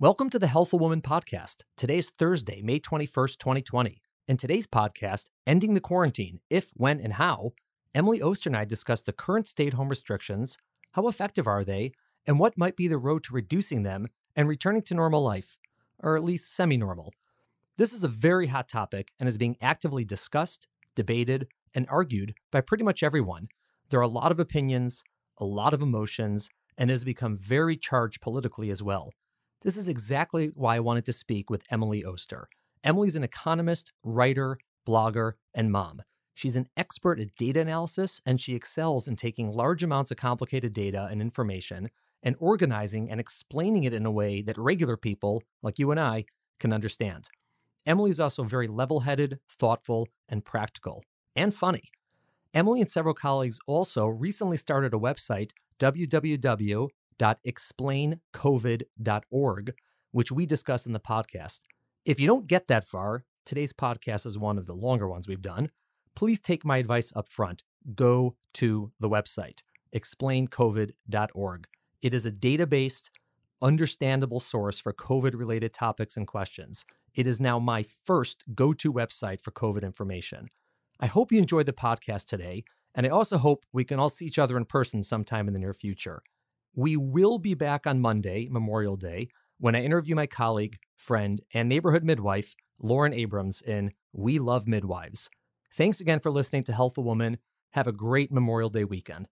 Welcome to the Healthful Woman podcast. Today is Thursday, May 21st, 2020. In today's podcast, Ending the Quarantine If, When, and How, Emily Oster and I discuss the current stay at home restrictions, how effective are they, and what might be the road to reducing them and returning to normal life, or at least semi normal. This is a very hot topic and is being actively discussed, debated, and argued by pretty much everyone. There are a lot of opinions, a lot of emotions, and it has become very charged politically as well. This is exactly why I wanted to speak with Emily Oster. Emily's an economist, writer, blogger, and mom. She's an expert at data analysis, and she excels in taking large amounts of complicated data and information and organizing and explaining it in a way that regular people, like you and I, can understand. Emily is also very level headed, thoughtful, and practical, and funny. Emily and several colleagues also recently started a website, www www.explaincovid.org, which we discuss in the podcast. If you don't get that far, today's podcast is one of the longer ones we've done. Please take my advice up front. Go to the website, explaincovid.org. It is a data based, understandable source for COVID related topics and questions. It is now my first go to website for COVID information. I hope you enjoyed the podcast today, and I also hope we can all see each other in person sometime in the near future. We will be back on Monday, Memorial Day, when I interview my colleague, friend, and neighborhood midwife, Lauren Abrams, in We Love Midwives. Thanks again for listening to Healthful Woman. Have a great Memorial Day weekend.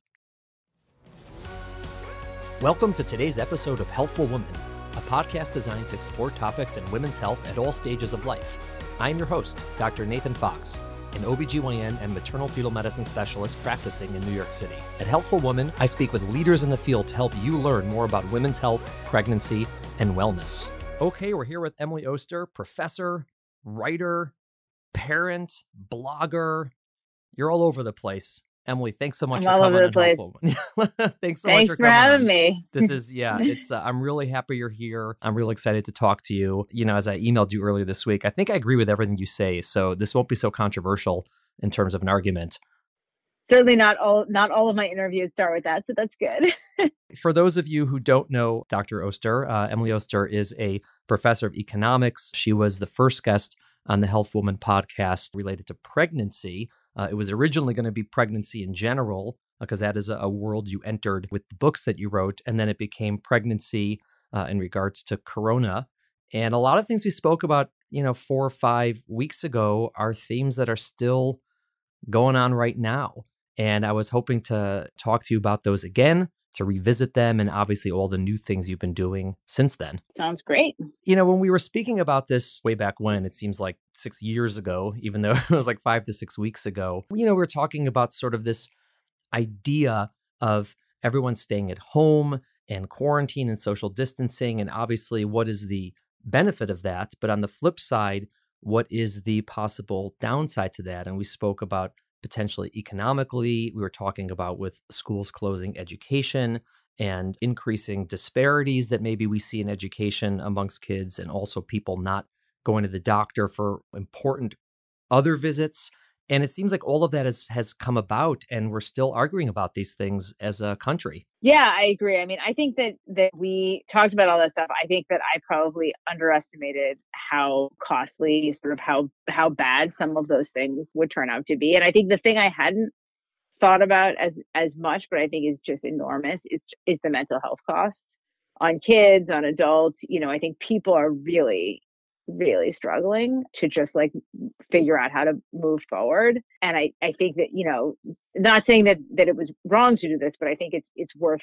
Welcome to today's episode of Healthful Woman, a podcast designed to explore topics in women's health at all stages of life. I'm your host, Dr. Nathan Fox an OBGYN and maternal fetal medicine specialist practicing in New York City. At Healthful Woman, I speak with leaders in the field to help you learn more about women's health, pregnancy, and wellness. Okay, we're here with Emily Oster, professor, writer, parent, blogger. You're all over the place. Emily, thanks so much I'm for coming. the place. thanks so Thanks much for, for having on. me. This is yeah, it's uh, I'm really happy you're here. I'm really excited to talk to you. You know, as I emailed you earlier this week, I think I agree with everything you say. So this won't be so controversial in terms of an argument. Certainly not all not all of my interviews start with that, so that's good. For those of you who don't know Dr. Oster, uh, Emily Oster is a professor of economics. She was the first guest on the Healthful Woman podcast related to pregnancy. Uh, it was originally going to be pregnancy in general, because uh, that is a, a, world you entered with the books that you wrote. And then it became pregnancy uh, in regards to Corona. And a lot of things we spoke about, you know, four or five weeks ago are themes that are still going on right now. And I was hoping to talk to you about those again to revisit them and obviously all the new things you've been doing since then. Sounds great. You know, when we were speaking about this way back when, it seems like six years ago, even though it was like five to six weeks ago, you know, we are talking about sort of this idea of everyone staying at home and quarantine and social distancing. And obviously, what is the benefit of that? But on the flip side, what is the possible downside to that? And we spoke about potentially economically. We were talking about with schools closing education and increasing disparities that maybe we see in education amongst kids, and also people not going to the doctor for important other visits. And it seems like all of that has, has come about, and we're still arguing about these things as a country. Yeah, I agree. I mean, I think that that we talked about all that stuff. I think that I probably underestimated how costly, sort of how how bad some of those things would turn out to be. And I think the thing I hadn't thought about as as much, but I think is just enormous, is is the mental health costs on kids, on adults. You know, I think people are really really struggling to just like figure out how to move forward and i i think that you know not saying that that it was wrong to do this but i think it's it's worth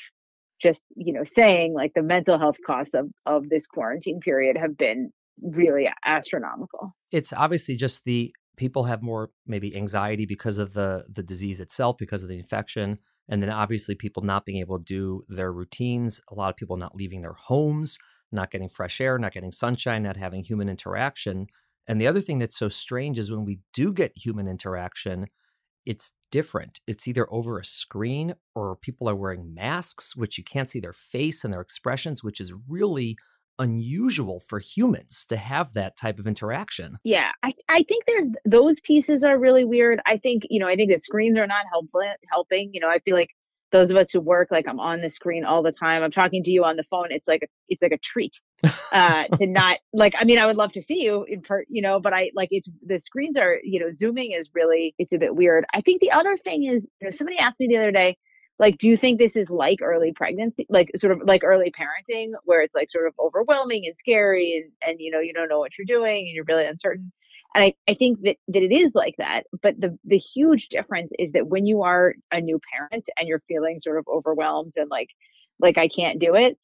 just you know saying like the mental health costs of of this quarantine period have been really astronomical. It's obviously just the people have more maybe anxiety because of the the disease itself because of the infection and then obviously people not being able to do their routines a lot of people not leaving their homes not getting fresh air, not getting sunshine, not having human interaction. And the other thing that's so strange is when we do get human interaction, it's different. It's either over a screen or people are wearing masks, which you can't see their face and their expressions, which is really unusual for humans to have that type of interaction. Yeah, I, I think there's those pieces are really weird. I think, you know, I think that screens are not helpful helping. You know, I feel like those of us who work like i'm on the screen all the time i'm talking to you on the phone it's like a, it's like a treat uh to not like i mean i would love to see you in per you know but i like it's the screens are you know zooming is really it's a bit weird. I think the other thing is you know somebody asked me the other day like do you think this is like early pregnancy like sort of like early parenting where it's like sort of overwhelming and scary and, and you know you don't know what you're doing and you're really uncertain and I, I think that, that it is like that but the the huge difference is that when you are a new parent and you're feeling sort of overwhelmed and like like i can't do it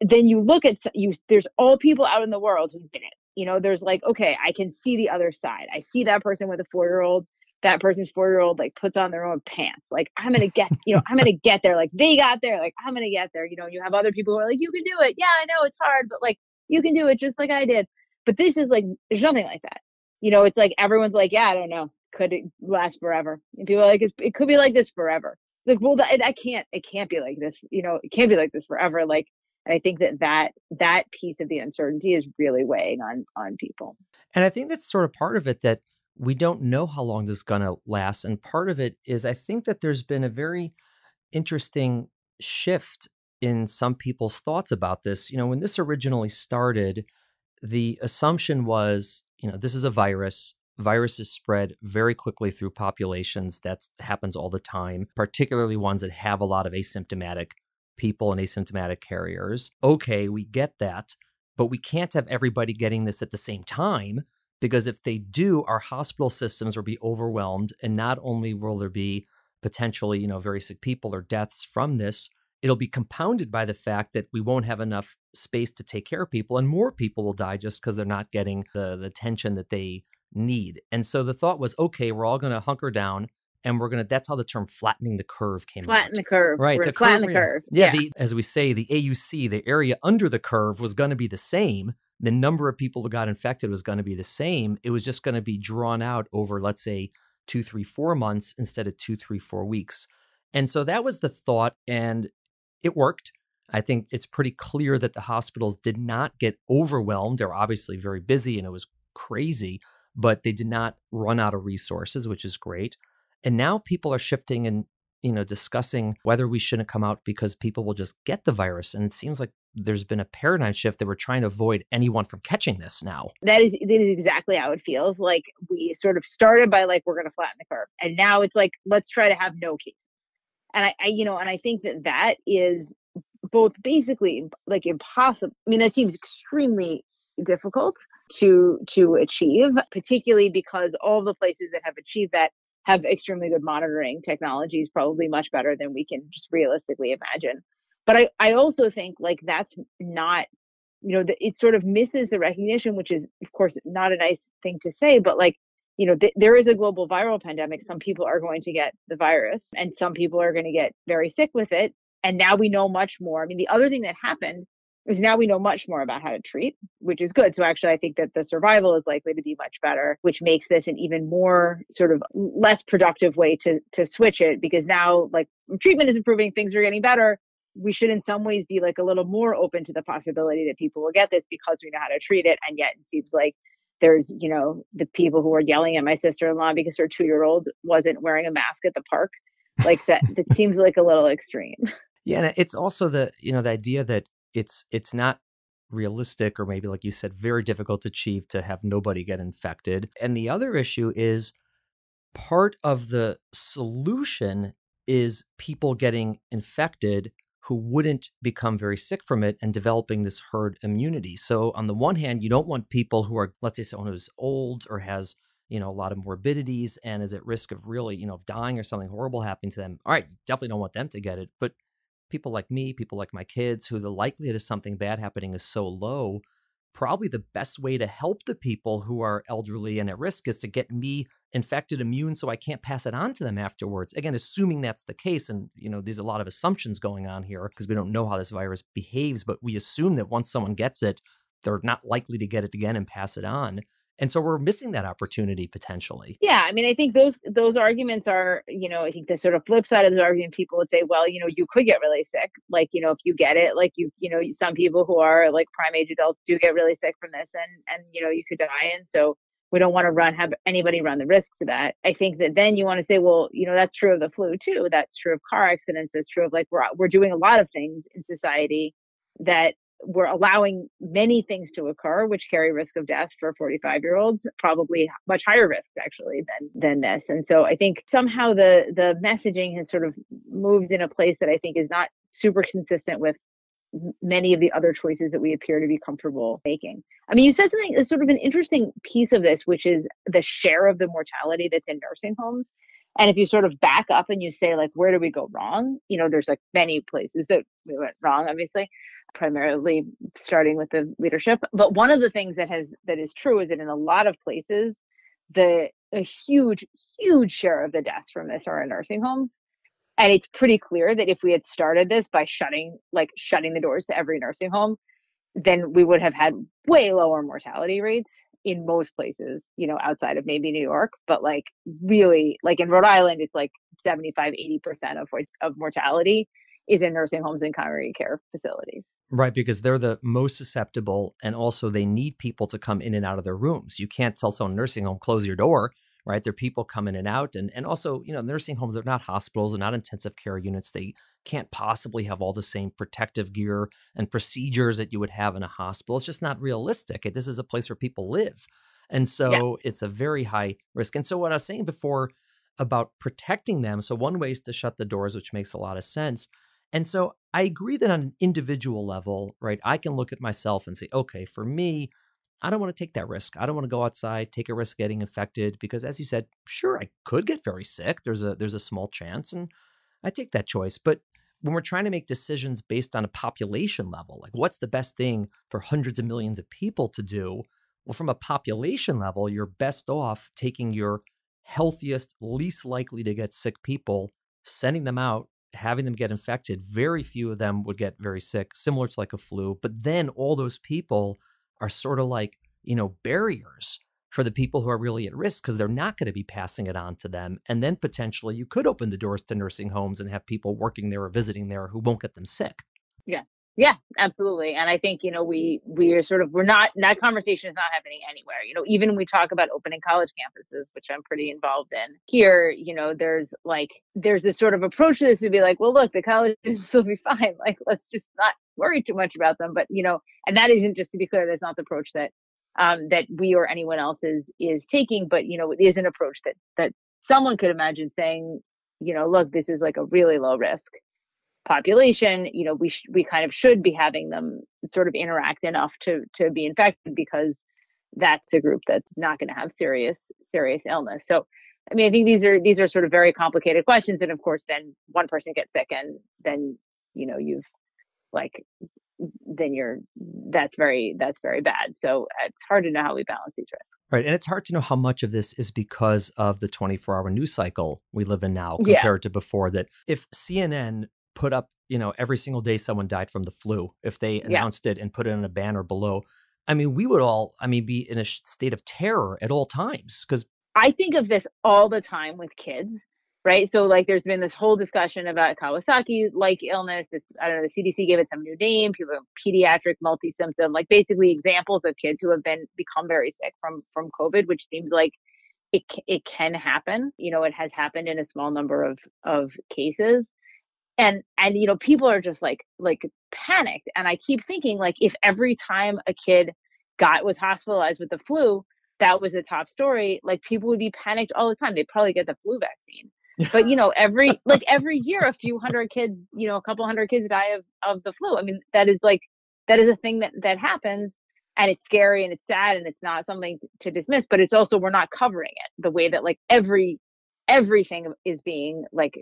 then you look at you there's all people out in the world who did it. You know there's like okay i can see the other side. I see that person with a four year old that person's four year old like puts on their own pants. Like i'm gonna get you know i'm gonna get there. Like they got there. Like i'm gonna get there. You know you have other people who are like you can do it. Yeah i know it's hard but like you can do it just like i did. But this is like there's nothing like that you know it's like everyone's like yeah i don't know could it last forever and people are like it could be like this forever it's like well that, that can't it can't be like this you know it can't be like this forever like and I think that that that piece of the uncertainty is really weighing on on people. And I think that's sort of part of it that we don't know how long this is going to last. And part of it is I think that there's been a very interesting shift in some people's thoughts about this. You know, when this originally started, the assumption was, you know, this is a virus. Viruses spread very quickly through populations. That happens all the time, particularly ones that have a lot of asymptomatic people and asymptomatic carriers. Okay, we get that, but we can't have everybody getting this at the same time because if they do, our hospital systems will be overwhelmed. And not only will there be potentially, you know, very sick people or deaths from this, it'll be compounded by the fact that we won't have enough space to take care of people and more people will die just because they're not getting the, the attention that they need. And so the thought was, okay, we're all going to hunker down and we're gonna that's how the term flattening the curve came flatten out. the curve right the flatten curve, the curve yeah, yeah. The, as we say the auc the area under the curve was going to be the same the number of people that got infected was going to be the same it was just going to be drawn out over let's say two three four months instead of two three four weeks and so that was the thought and it worked i think it's pretty clear that the hospitals did not get overwhelmed. They're obviously very busy and it was crazy but they did not run out of resources which is great. And now people are shifting and you know discussing whether we shouldn't come out because people will just get the virus. And it seems like there's been a paradigm shift that we're trying to avoid anyone from catching this now. That is that is exactly how it feels. Like we sort of started by like we're going to flatten the curve. And now it's like let's try to have no cases. And I, I you know and i think that that is both basically like impossible i mean that seems extremely difficult to to achieve particularly because all the places that have achieved that have extremely good monitoring technologies, probably much better than we can just realistically imagine. But I, I also think like that's not, you know, the, it sort of misses the recognition, which is of course not a nice thing to say, but like, you know, th- there is a global viral pandemic. Some people are going to get the virus and some people are going to get very sick with it. And now we know much more. I mean, the other thing that happened is now we know much more about how to treat, which is good. So actually, I think that the survival is likely to be much better, which makes this an even more sort of less productive way to to switch it because now like treatment is improving, things are getting better. We should in some ways be like a little more open to the possibility that people will get this because we know how to treat it. And yet it seems like there's, you know, the people who are yelling at my sister-in-law because her two-year-old wasn't wearing a mask at the park. Like that that seems like a little extreme. Yeah, and it's also the, you know, the idea that it's it's not realistic or maybe like you said very difficult to achieve to have nobody get infected and the other issue is part of the solution is people getting infected who wouldn't become very sick from it and developing this herd immunity. So on the one hand you don't want people who are let's say someone who's old or has you know a lot of morbidities and is at risk of really you know dying or something horrible happening to them. All right definitely don't want them to get it but people like me, people like my kids, who the likelihood of something bad happening is so low, probably the best way to help the people who are elderly and at risk is to get me infected immune so I can't pass it on to them afterwards. Again, assuming that's the case. And, you know, there's a lot of assumptions going on here because we don't know how this virus behaves, but we assume that once someone gets it, they're not likely to get it again and pass it on and so we're missing that opportunity potentially. Yeah i mean i think those those arguments are you know i think the sort of flip side of the argument people would say well you know you could get really sick like you know if you get it like you you know some people who are like prime age adults do get really sick from this and and you know you could die and so we don't want to run have anybody run the risk to that. I think that then you want to say well you know that's true of the flu too that's true of car accidents that's true of like we're we're doing a lot of things in society that we're allowing many things to occur which carry risk of death for 45 year olds probably much higher risk actually than than this and so i think somehow the the messaging has sort of moved in a place that i think is not super consistent with many of the other choices that we appear to be comfortable making. I mean, you said something that's sort of an interesting piece of this, which is the share of the mortality that's in nursing homes. And if you sort of back up and you say, like, where do we go wrong? You know, there's like many places that we went wrong, obviously, primarily starting with the leadership. But one of the things that has that is true is that in a lot of places, the a huge, huge share of the deaths from this are in nursing homes and it's pretty clear that if we had started this by shutting like shutting the doors to every nursing home then we would have had way lower mortality rates in most places you know outside of maybe new york but like really like in rhode island it's like 75 80% of of mortality is in nursing homes and congregate care facilities Right, because they're the most susceptible, and also they need people to come in and out of their rooms. You can't tell someone nursing home close your door right? There are people coming in and out. And, and also, you know, nursing homes, they're not hospitals, they're not intensive care units. They can't possibly have all the same protective gear and procedures that you would have in a hospital. It's just not realistic. This is a place where people live. And so yeah. it's a very high risk. And so, what I was saying before about protecting them, so one way is to shut the doors, which makes a lot of sense. And so I agree that on an individual level, right, I can look at myself and say, okay, for me, I don't want to take that risk. I don't want to go outside, take a risk getting infected because as you said, sure I could get very sick. There's a there's a small chance and I take that choice. But when we're trying to make decisions based on a population level, like what's the best thing for hundreds of millions of people to do? Well, from a population level, you're best off taking your healthiest, least likely to get sick people, sending them out, having them get infected. Very few of them would get very sick, similar to like a flu. But then all those people are sort of like, you know, barriers for the people who are really at risk because they're not going to be passing it on to them. And then potentially you could open the doors to nursing homes and have people working there or visiting there who won't get them sick. Yeah. Yeah, absolutely. And I think, you know, we we are sort of we're not that conversation is not happening anywhere. You know, even when we talk about opening college campuses, which I'm pretty involved in here, you know, there's like there's this sort of approach to this to be like, well, look, the colleges will be fine. Like, let's just not worry too much about them. But you know, and that isn't just to be clear, that's not the approach that um that we or anyone else is is taking, but you know, it is an approach that that someone could imagine saying, you know, look, this is like a really low risk population you know we sh- we kind of should be having them sort of interact enough to to be infected because that's a group that's not going to have serious serious illness so i mean i think these are these are sort of very complicated questions and of course then one person gets sick and then you know you've like then you're that's very that's very bad so it's hard to know how we balance these risks Right. And it's hard to know how much of this is because of the 24 hour news cycle we live in now compared yeah. to before. That if CNN put up, you know, every single day someone died from the flu, if they announced yeah. it and put it on a banner below, I mean, we would all, I mean, be in a state of terror at all times because I think of this all the time with kids, right? So, like, there's been this whole discussion about Kawasaki like illness. This, I don't know, the CDC gave it some new name, people pediatric multi symptom, like basically examples of kids who have been become very sick from from COVID, which seems like it it can happen. You know, it has happened in a small number of of cases and and you know people are just like like panicked and i keep thinking like if every time a kid got was hospitalized with the flu that was the top story like people would be panicked all the time. They'd probably get the flu vaccine. But you know every like every year a few hundred kids you know a couple hundred kids die of of the flu. I mean that is like that is a thing that that happens and it's scary and it's sad and it's not something to dismiss but it's also we're not covering it the way that like every everything is being like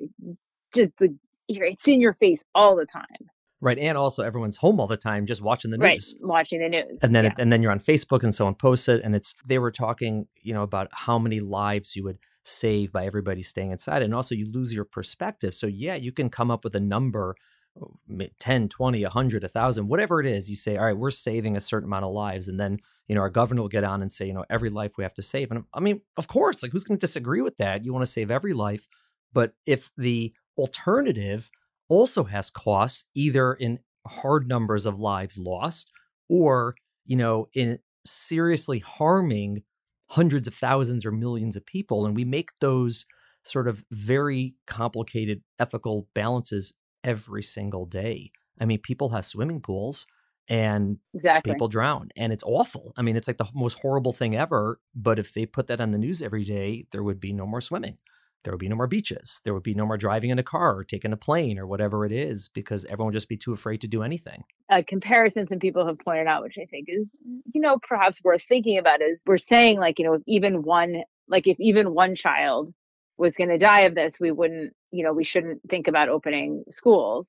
just the it's in your face all the time. Right, and also everyone's home all the time, just watching the news. Right, watching the news, and then yeah. it, and then you're on Facebook, and someone posts it, and it's they were talking, you know, about how many lives you would save by everybody staying inside, and also you lose your perspective. So yeah, you can come up with a number, uh, 10, 20, 100, 1,000, whatever it is. You say, all right, we're saving a certain amount of lives, and then you know our governor will get on and say, you know, every life we have to save. And I mean, of course, like who's going to disagree with that? You want to save every life, but if the alternative also has costs either in hard numbers of lives lost or you know in seriously harming hundreds of thousands or millions of people and we make those sort of very complicated ethical balances every single day i mean people have swimming pools and exactly. people drown and it's awful. I mean, it's like the most horrible thing ever, but if they put that on the news every day, there would be no more swimming. There would be no more beaches. There would be no more driving in a car or taking a plane or whatever it is because everyone would just be too afraid to do anything. Uh, a comparison some people have pointed out, which I think is, you know, perhaps worth thinking about is we're saying like, you know, if even one, like if even one child was going to die of this, we wouldn't, you know, we shouldn't think about opening schools.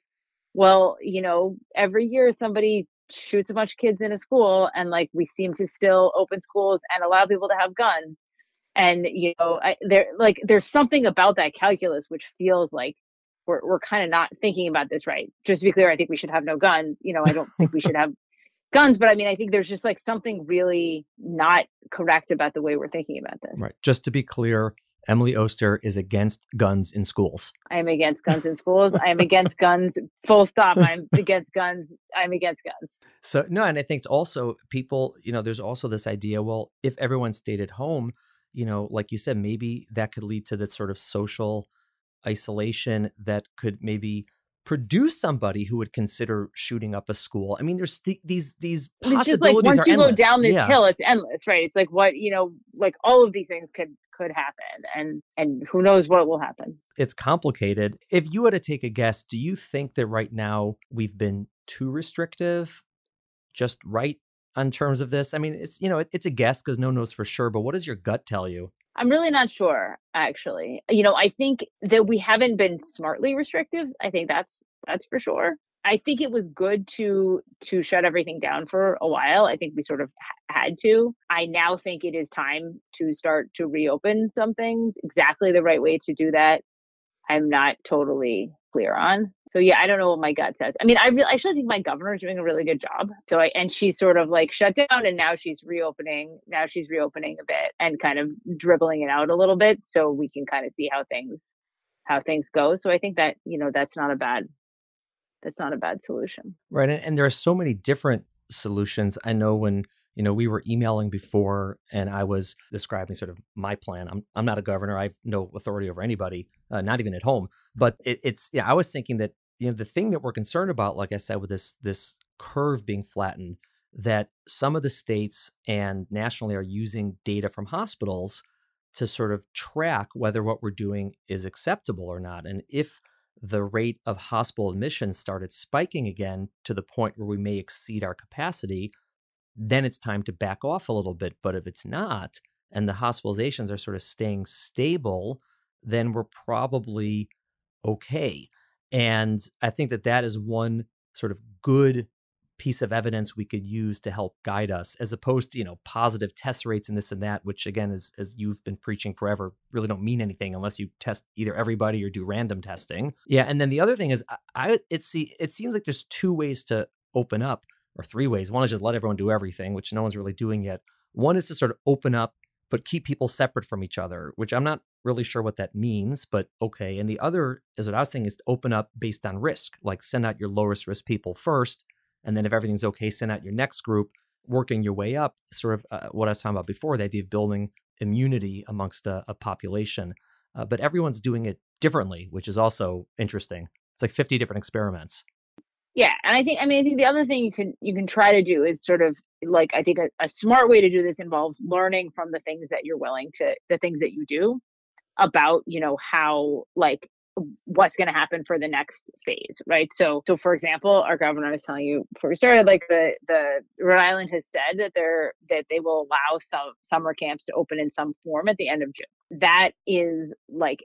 Well, you know, every year somebody shoots a bunch of kids in a school and like we seem to still open schools and allow people to have guns and you know I, there like there's something about that calculus which feels like we're, we're kind of not thinking about this right just to be clear i think we should have no guns you know i don't think we should have guns but i mean i think there's just like something really not correct about the way we're thinking about this right just to be clear Emily Oster is against guns in schools. I am against guns in schools. I am against guns. Full stop. I'm against guns. I'm against guns. So no, and I think it's also people. You know, there's also this idea. Well, if everyone stayed at home, you know, like you said, maybe that could lead to that sort of social isolation that could maybe produce somebody who would consider shooting up a school. I mean, there's th- these these possibilities it's just like once you endless. go down this yeah. hill, it's endless, right? It's like what you know, like all of these things could could happen, and and who knows what will happen. It's complicated. If you were to take a guess, do you think that right now we've been too restrictive, just right on terms of this? I mean, it's you know, it, it's a guess because no one knows for sure. But what does your gut tell you? I'm really not sure, actually. You know, I think that we haven't been smartly restrictive. I think that's that's for sure. I think it was good to to shut everything down for a while. I think we sort of had to. I now think it is time to start to reopen some things. Exactly the right way to do that, I'm not totally clear on. So yeah, I don't know what my gut says. I mean, I really, I actually think my governor is doing a really good job. So I and she's sort of like shut down, and now she's reopening. Now she's reopening a bit and kind of dribbling it out a little bit, so we can kind of see how things how things go. So I think that you know that's not a bad that's not a bad solution. Right. And, and there are so many different solutions. I know when, you know, we were emailing before and I was describing sort of my plan. I'm, I'm not a governor. I have no authority over anybody, uh, not even at home. But it, it's, yeah, I was thinking that, you know, the thing that we're concerned about, like I said, with this, this curve being flattened, that some of the states and nationally are using data from hospitals to sort of track whether what we're doing is acceptable or not. And if the rate of hospital admissions started spiking again to the point where we may exceed our capacity, then it's time to back off a little bit. But if it's not, and the hospitalizations are sort of staying stable, then we're probably okay. And I think that that is one sort of good piece of evidence we could use to help guide us as opposed to you know positive test rates and this and that which again is as you've been preaching forever really don't mean anything unless you test either everybody or do random testing. Yeah and then the other thing is i, I it see it seems like there's two ways to open up or three ways. One is just let everyone do everything which no one's really doing yet. One is to sort of open up but keep people separate from each other which i'm not really sure what that means but okay and the other is what i was saying is to open up based on risk like send out your lowest risk people first and then if everything's okay, send out your next group, working your way up, sort of uh, what I was talking about before, the idea of building immunity amongst a, a population. Uh, but everyone's doing it differently, which is also interesting. It's like 50 different experiments. Yeah, and I think I mean I think the other thing you can you can try to do is sort of like I think a, a smart way to do this involves learning from the things that you're willing to the things that you do about you know how like what's going to happen for the next phase right? So so for example our governor was telling you before we started like the the rhode island has said that they're that they will allow some summer camps to open in some form at the end of june. That is like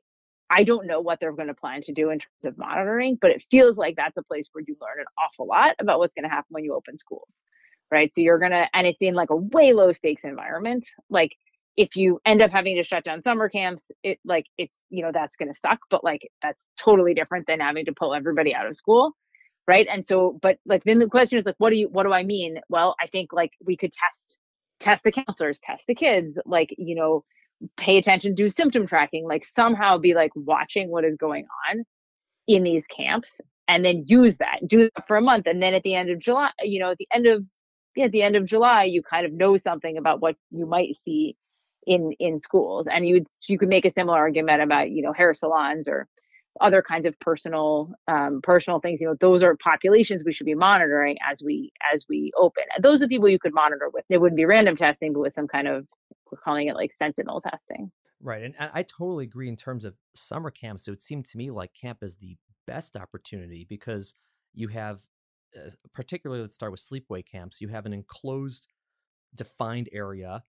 i don't know what they're going to plan to do in terms of monitoring but it feels like that's a place where you learn an awful lot about what's going to happen when you open schools right so you're to and it's in like a way low stakes environment like if you end up having to shut down summer camps, it like it's you know that's to suck, but like that's totally different than having to pull everybody out of school, right? And so, but like then the question is like, what do you what do I mean? Well, I think like we could test test the counselors, test the kids, like you know, pay attention, do symptom tracking, like somehow be like watching what is going on in these camps, and then use that, do that for a month, and then at the end of July, you know, at the end of at the end of July, you kind of know something about what you might see in in schools. And you you could make a similar argument about you know hair salons or other kinds of personal um, personal things. You know those are populations we should be monitoring as we as we open. And those are people you could monitor with. It wouldn't be random testing but with some kind of we're calling it like sentinel testing. Right and i totally agree in terms of summer camps. So it seemed to me like camp is the best opportunity because you have particularly let's start with sleepaway camps you have an enclosed defined area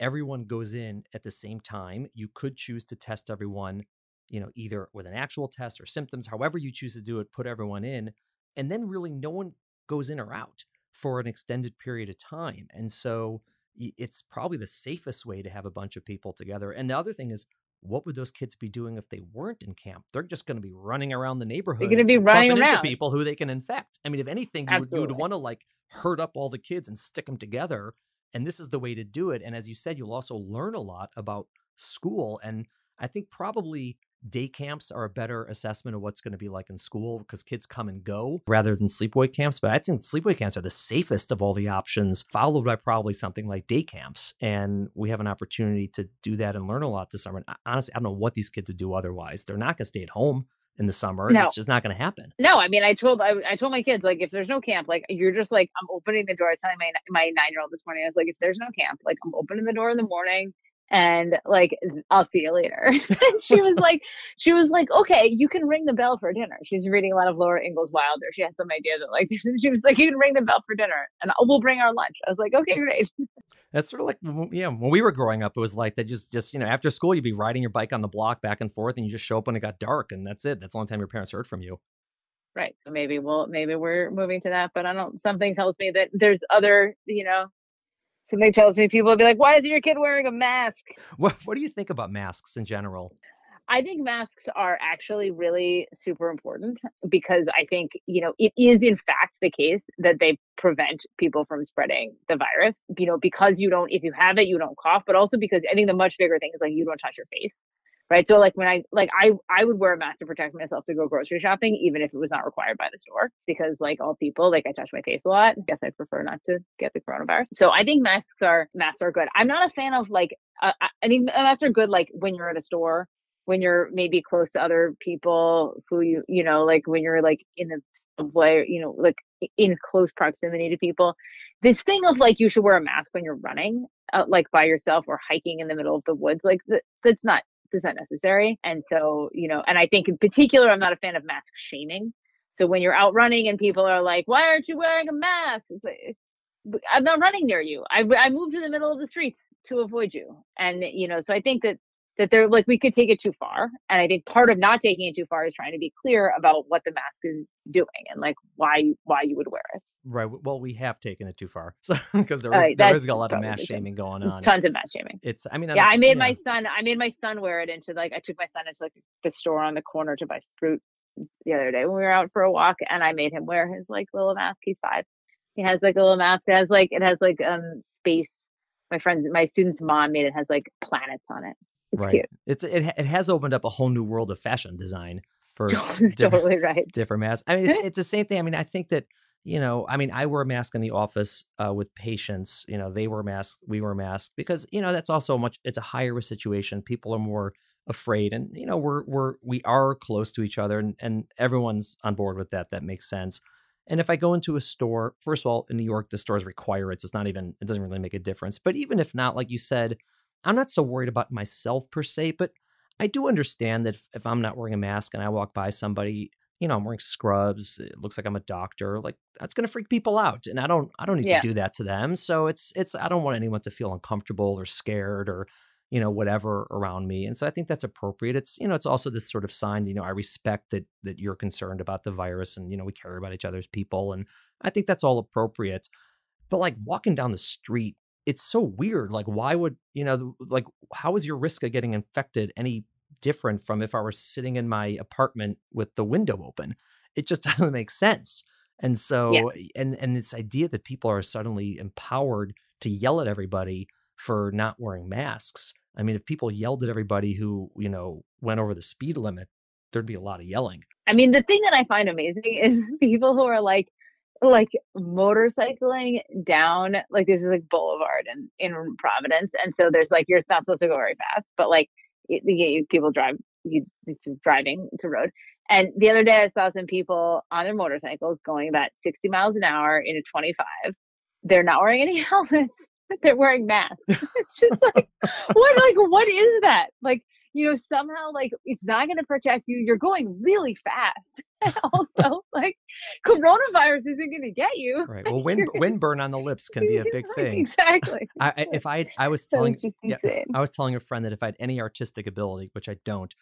everyone goes in at the same time you could choose to test everyone you know, either with an actual test or symptoms, however you choose to do it, put everyone in. And then really no one goes in or out for an extended period of time. And so it's probably the safest way to have a bunch of people together. And the other thing is, what would those kids be doing if they weren't in camp? They're just going to be running around the neighborhood. They're going to be running around. into people who they can infect. I mean, if anything, you would, you would want to like herd up all the kids and stick them together. And this is the way to do it. And as you said, you'll also learn a lot about school. And I think probably day camps are a better assessment of what's going to be like in school because kids come and go rather than sleepaway camps. But I think sleepaway camps are the safest of all the options, followed by probably something like day camps. And we have an opportunity to do that and learn a lot this summer. And uh, honestly, I don't know what these kids would do otherwise. They're not going to stay at home in the summer. No. It's just not going to happen. No, I mean, I told I, I told my kids like if there's no camp, like you're just like I'm opening the door. I was telling my my nine year old this morning, I was like, if there's no camp, like I'm opening the door in the morning and like i'll see you later. And she was like she was like okay you can ring the bell for dinner. She's reading a lot of laura ingalls wilder. She has some idea that like she was like you can ring the bell for dinner and we'll bring our lunch. I was like okay great. That's sort of like yeah when we were growing up it was like that just just you know after school you'd be riding your bike on the block back and forth and you just show up when it got dark and that's it. That's the only time your parents heard from you. Right so maybe we'll maybe we're moving to that but i don't something tells me that there's other you know something tells me people will be like, why isn't your kid wearing a mask? What, what do you think about masks in general? I think masks are actually really super important because I think, you know, it is in fact the case that they prevent people from spreading the virus, you know, because you don't, if you have it, you don't cough, but also because I think the much bigger thing is like you don't touch your face right? So like when i like i i would wear a mask to protect myself to go grocery shopping even if it was not required by the store because like all people like i touch my face a lot. I guess i prefer not to get the coronavirus. So i think masks are masks are good. I'm not a fan of like uh, i think masks are good like when you're at a store when you're maybe close to other people who you you know like when you're like in a subway you know like in close proximity to people. This thing of like you should wear a mask when you're running uh, like by yourself or hiking in the middle of the woods like th- that's not percent necessary. And so, you know, and I think in particular, I'm not a fan of mask shaming. So when you're out running and people are like, "Why aren't you wearing a mask?" Like, I'm not running near you. I I moved to the middle of the streets to avoid you. And you know, so I think that that they're like we could take it too far and i think part of not taking it too far is trying to be clear about what the mask is doing and like why why you would wear it. Right well we have taken it too far so because there is right, there is a lot of mask shaming going on. tons of mask shaming. It's i mean yeah i made yeah. my son i made my son wear it into like i took my son into like the store on the corner to buy fruit the other day when we were out for a walk and i made him wear his like little mask. He's five. He has like a little mask it has like it has like um space. My friend my student's mom made it has like planets on it it's right. Cute. It's it it has opened up a whole new world of fashion design for totally right. Different masks. I mean, it's it's the same thing. I mean, I think that you know, I mean, I wear a mask in the office uh, with patients. You know, they wear masks, we wear masks because you know that's also much. It's a higher risk situation. People are more afraid, and you know, we're we're we are close to each other, and and everyone's on board with that. That makes sense. And if I go into a store, first of all, in New York, the stores require it. So it's not even, it doesn't really make a difference. But even if not, like you said, I'm not so worried about myself per se, but I do understand that if, if, I'm not wearing a mask and I walk by somebody, you know, I'm wearing scrubs, it looks like I'm a doctor, like that's going to freak people out and I don't I don't need yeah. to do that to them. So it's it's I don't want anyone to feel uncomfortable or scared or you know whatever around me. And so I think that's appropriate. It's you know, it's also this sort of sign, you know, I respect that that you're concerned about the virus and you know, we care about each other's people and I think that's all appropriate. But like walking down the street it's so weird. Like, why would, you know, like, how is your risk of getting infected any different from if I were sitting in my apartment with the window open? It just doesn't make sense. And so, yeah. and and this idea that people are suddenly empowered to yell at everybody for not wearing masks. I mean, if people yelled at everybody who, you know, went over the speed limit, there'd be a lot of yelling. I mean, the thing that I find amazing is people who are like, like motorcycling down like this is like boulevard in, in providence and so there's like you're not supposed to go very fast but like it, it, people drive you driving to road. And the other day I saw some people on their motorcycles going about 60 miles an hour in a 25. They're not wearing any helmets. They're wearing masks. it's just like what like what is that? Like you know, somehow like it's not going to protect you. You're going really fast. And also, like coronavirus isn't going to get you. Right. Well, wind wind burn on the lips can be a big thing. Exactly. I, if I I was telling yeah, I was telling a friend that if I had any artistic ability, which I don't,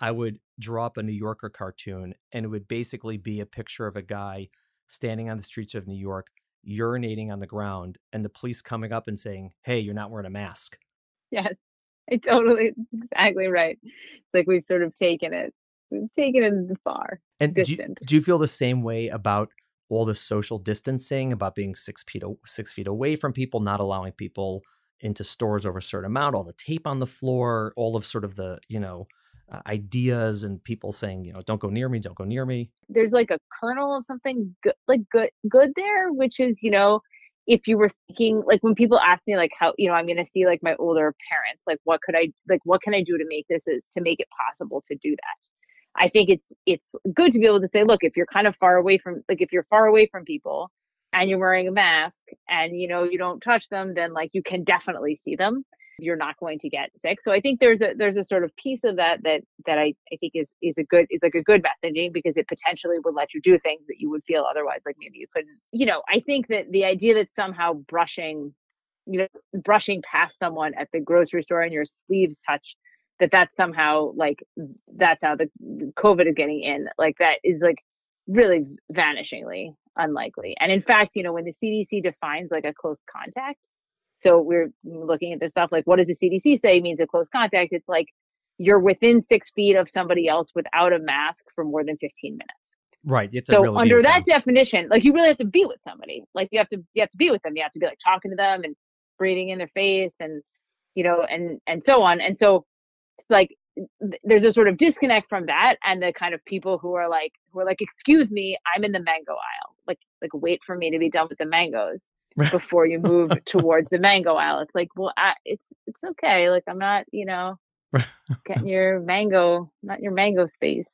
I would draw up a New Yorker cartoon, and it would basically be a picture of a guy standing on the streets of New York urinating on the ground, and the police coming up and saying, "Hey, you're not wearing a mask." Yes. I totally exactly right. It's like we've sort of taken it, we've taken it far. And do you, do you feel the same way about all the social distancing, about being six feet six feet away from people, not allowing people into stores over a certain amount, all the tape on the floor, all of sort of the you know uh, ideas and people saying you know don't go near me, don't go near me. There's like a kernel of something good, like good good there, which is you know if you were thinking like when people ask me like how you know i'm going to see like my older parents like what could i like what can i do to make this is to make it possible to do that? I think it's it's good to be able to say look if you're kind of far away from like if you're far away from people and you're wearing a mask and you know you don't touch them then like you can definitely see them you're not going to get sick. So I think there's a there's a sort of piece of that that that I, I think is is a good is like a good messaging because it potentially would let you do things that you would feel otherwise like maybe you couldn't. You know, I think that the idea that somehow brushing you know brushing past someone at the grocery store and your sleeves touch that that's somehow like that's how the covid is getting in like that is like really vanishingly unlikely and in fact you know when the cdc defines like a close contact so we're looking at this stuff like, what does the CDC say means a close contact? It's like you're within six feet of somebody else without a mask for more than 15 minutes. Right. It's so under that definition, like you really have to be with somebody. Like you have to you have to be with them. You have to be like talking to them and breathing in their face and you know and and so on. And so like there's a sort of disconnect from that and the kind of people who are like who are like excuse me i'm in the mango aisle like like wait for me to be done with the mangoes before you move towards the mango aisle. It's like, well, I, it's it's okay. Like I'm not, you know, getting your mango, not your mango space.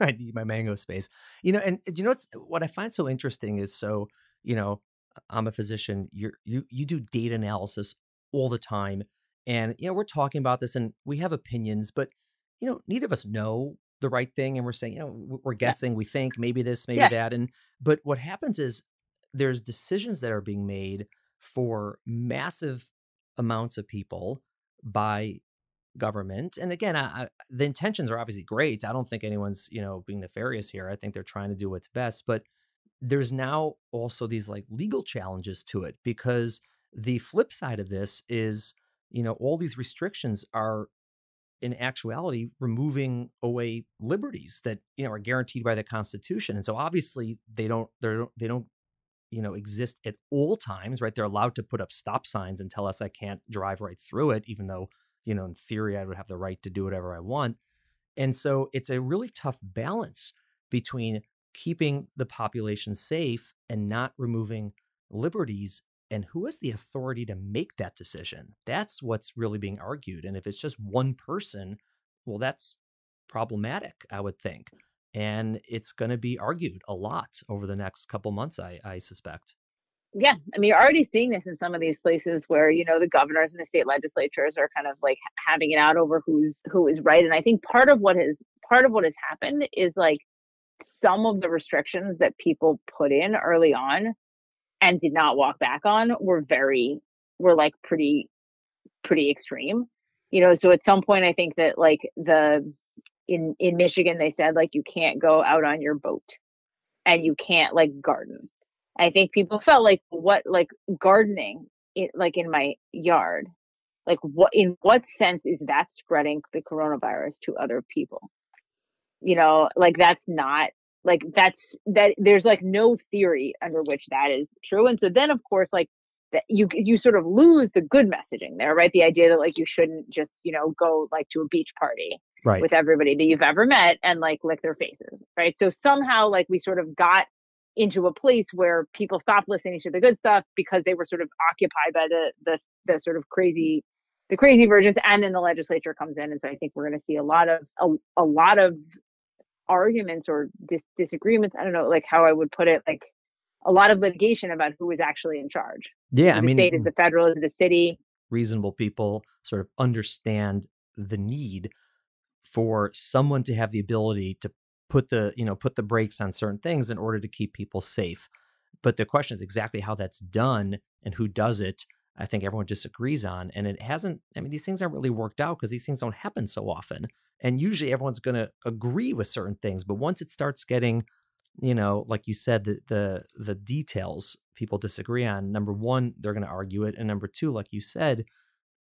I need my mango space. You know, and you know what's what I find so interesting is so, you know, I'm a physician. You you you do data analysis all the time, and you know we're talking about this, and we have opinions, but you know neither of us know the right thing, and we're saying, you know, we're guessing, yeah. we think maybe this, maybe yeah. that, and but what happens is there's decisions that are being made for massive amounts of people by government and again I, I, the intentions are obviously great i don't think anyone's you know being nefarious here i think they're trying to do what's best but there's now also these like legal challenges to it because the flip side of this is you know all these restrictions are in actuality removing away liberties that you know are guaranteed by the constitution and so obviously they don't they don't they don't you know exist at all times right? They're allowed to put up stop signs and tell us i can't drive right through it even though you know in theory i would have the right to do whatever i want. And so it's a really tough balance between keeping the population safe and not removing liberties and who has the authority to make that decision? That's what's really being argued and if it's just one person well that's problematic i would think and it's going to be argued a lot over the next couple months i, I suspect. Yeah i mean you're already seeing this in some of these places where you know the governors and the state legislatures are kind of like having it out over who's who is right and i think part of what has part of what has happened is like some of the restrictions that people put in early on and did not walk back on were very were like pretty pretty extreme you know so at some point i think that like the in in Michigan they said like you can't go out on your boat and you can't like garden. I think people felt like what like gardening it like in my yard. Like what in what sense is that spreading the coronavirus to other people? You know, like that's not like that's that there's like no theory under which that is true. And so then of course like that you you sort of lose the good messaging there, right? The idea that like you shouldn't just, you know, go like to a beach party right. with everybody that you've ever met and like lick their faces, right? So somehow like we sort of got into a place where people stopped listening to the good stuff because they were sort of occupied by the the the sort of crazy the crazy versions and then the legislature comes in and so i think we're going to see a lot of a, a lot of arguments or dis- disagreements i don't know like how i would put it like a lot of litigation about who is actually in charge yeah i mean state is the federal is the city reasonable people sort of understand the need for someone to have the ability to put the you know put the brakes on certain things in order to keep people safe but the question is exactly how that's done and who does it I think everyone disagrees on. And it hasn't, I mean, these things aren't really worked out because these things don't happen so often. And usually everyone's going to agree with certain things. But once it starts getting, you know, like you said, the, the, the details people disagree on, number one, they're going to argue it. And number two, like you said,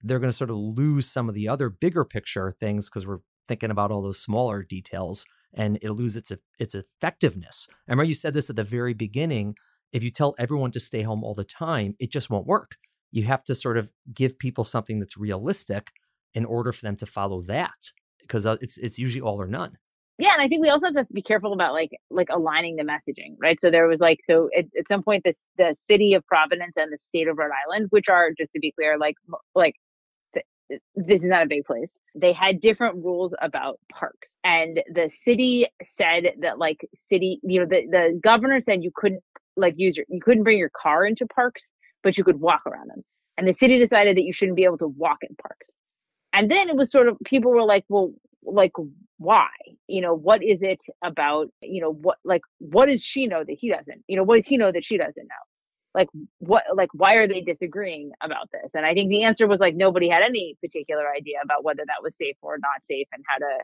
they're going to sort of lose some of the other bigger picture things because we're thinking about all those smaller details and it'll lose its its effectiveness. I remember you said this at the very beginning. If you tell everyone to stay home all the time, it just won't work you have to sort of give people something that's realistic in order for them to follow that because uh, it's it's usually all or none yeah and i think we also have to be careful about like like aligning the messaging right so there was like so at, at some point this the city of providence and the state of rhode island which are just to be clear like like this is not a big place they had different rules about parks and the city said that like city you know the, the governor said you couldn't like use your you couldn't bring your car into parks but you could walk around them. And the city decided that you shouldn't be able to walk in parks. And then it was sort of people were like, well, like why? You know, what is it about, you know, what like what does she know that he doesn't? You know, what does he know that she doesn't know? Like what like why are they disagreeing about this? And I think the answer was like nobody had any particular idea about whether that was safe or not safe and how to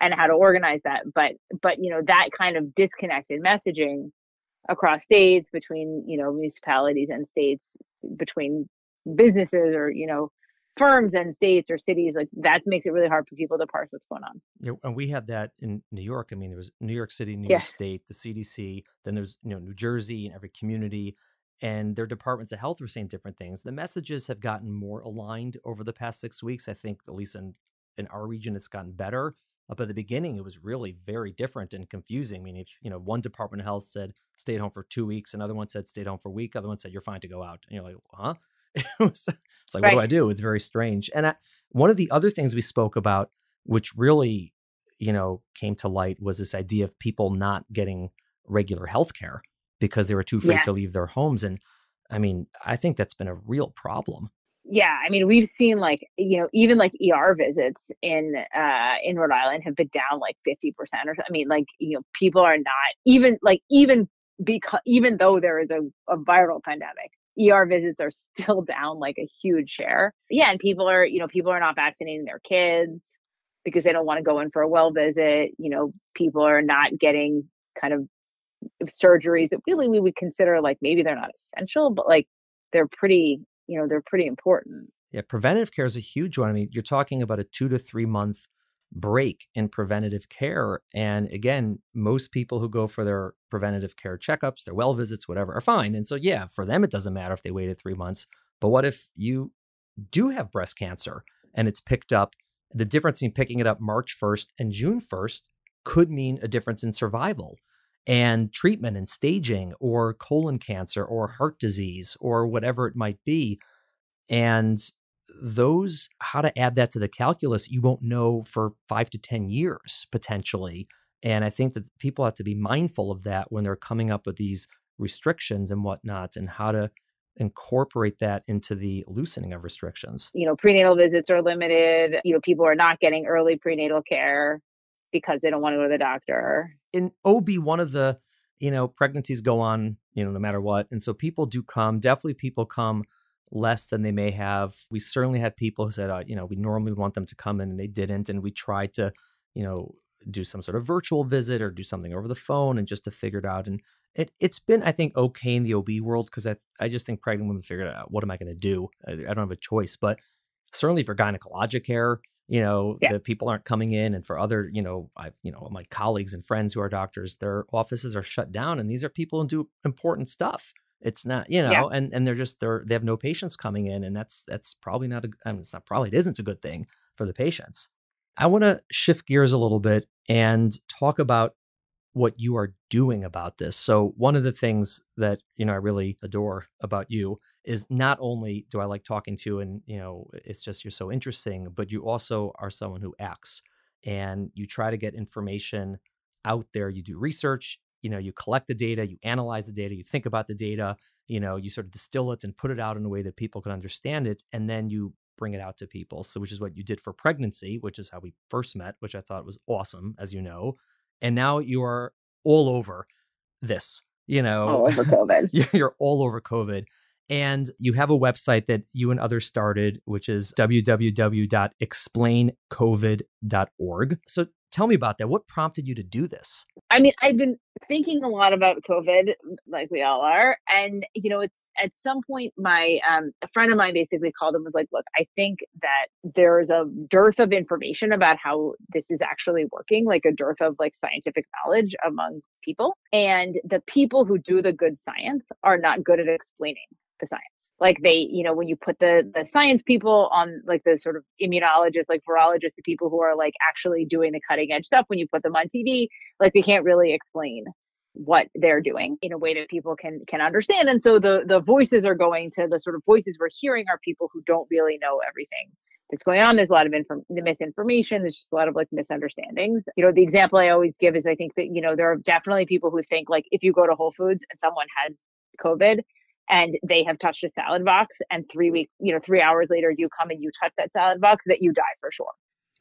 and how to organize that. But but you know, that kind of disconnected messaging across states between you know municipalities and states between businesses or you know firms and states or cities like that makes it really hard for people to parse what's going on yeah, and we had that in new york i mean there was new york city new yes. york state the cdc then there's you know new jersey and every community and their departments of health were saying different things the messages have gotten more aligned over the past six weeks i think at least in in our region it's gotten better up at the beginning, it was really very different and confusing. I mean, if you know, one Department of Health said stay at home for two weeks, another one said stay at home for a week, other one said you're fine to go out, and you're like, huh? it was, it's like, right. what do I do? It's very strange. And I, one of the other things we spoke about, which really, you know, came to light, was this idea of people not getting regular health care because they were too afraid yes. to leave their homes. And I mean, I think that's been a real problem yeah i mean we've seen like you know even like er visits in uh in rhode island have been down like 50% or so. i mean like you know people are not even like even because even though there is a, a viral pandemic er visits are still down like a huge share yeah and people are you know people are not vaccinating their kids because they don't want to go in for a well visit you know people are not getting kind of surgeries that really we would consider like maybe they're not essential but like they're pretty you know, they're pretty important. Yeah, preventative care is a huge one. I mean, you're talking about a two to three month break in preventative care. And again, most people who go for their preventative care checkups, their well visits, whatever, are fine. And so, yeah, for them, it doesn't matter if they waited three months. But what if you do have breast cancer and it's picked up? The difference in picking it up March 1st and June 1st could mean a difference in survival and treatment and staging or colon cancer or heart disease or whatever it might be. And those, how to add that to the calculus, you won't know for five to 10 years potentially. And I think that people have to be mindful of that when they're coming up with these restrictions and whatnot and how to incorporate that into the loosening of restrictions. You know, prenatal visits are limited. You know, people are not getting early prenatal care because they don't want to go to the doctor. In OB, one of the, you know, pregnancies go on, you know, no matter what. And so people do come. Definitely people come less than they may have. We certainly had people who said, uh, you know, we normally want them to come in and they didn't. And we tried to, you know, do some sort of virtual visit or do something over the phone and just to figure it out. And it, it's been, I think, okay in the OB world because I, I just think pregnant women figured out what am I going to do? I, I don't have a choice. But certainly for gynecologic care, you know yeah. the people aren't coming in and for other you know i you know my colleagues and friends who are doctors their offices are shut down and these are people who do important stuff it's not you know yeah. and and they're just they're they have no patients coming in and that's that's probably not a I mean, it's not probably it isn't a good thing for the patients i want to shift gears a little bit and talk about what you are doing about this. So one of the things that, you know, I really adore about you is not only do I like talking to and, you know, it's just you're so interesting, but you also are someone who acts and you try to get information out there. You do research, you know, you collect the data, you analyze the data, you think about the data, you know, you sort of distill it and put it out in a way that people can understand it, and then you bring it out to people. So, which is what you did for pregnancy, which is how we first met, which I thought was awesome, as you know. And now you are all over this, you know, all over COVID. you're all over COVID. And you have a website that you and others started, which is www.explaincovid.org. So tell me about that. What prompted you to do this? I mean, I've been thinking a lot about COVID, like we all are. And, you know, it's at some point, my um, a friend of mine basically called and was like, "Look, I think that there's a dearth of information about how this is actually working, like a dearth of like scientific knowledge among people, and the people who do the good science are not good at explaining the science." like they you know when you put the the science people on like the sort of immunologists like virologists the people who are like actually doing the cutting edge stuff when you put them on tv like they can't really explain what they're doing in a way that people can can understand and so the the voices are going to the sort of voices we're hearing are people who don't really know everything that's going on. There's a lot of inform- misinformation there's just a lot of like misunderstandings. You know the example i always give is i think that you know there are definitely people who think like if you go to whole foods and someone has covid and they have touched a salad box and three weeks you know three hours later you come and you touch that salad box that you die for sure.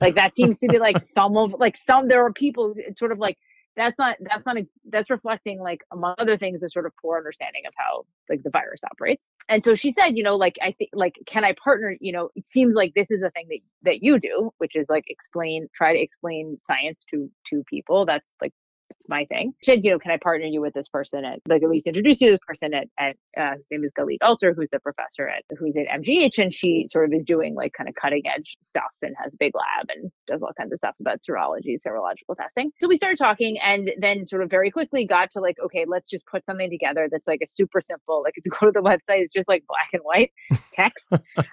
Like that seems to be like some of like some there are people it's sort of like that's not that's not a, that's reflecting like among other things a sort of poor understanding of how like the virus operates. And so she said you know like i think like can i partner? You know it seems like this is a thing that that you do which is like explain try to explain science to to people. That's like my thing. She said, you know, can I partner you with this person at, like, at least introduce you to this person at, at uh, his name is Galit Alter, who's a professor at, who's at MGH. And she sort of is doing like kind of cutting edge stuff and has a big lab and does all kinds of stuff about serology, serological testing. So we started talking and then sort of very quickly got to like, okay, let's just put something together that's like a super simple, like if you go to the website, it's just like black and white text.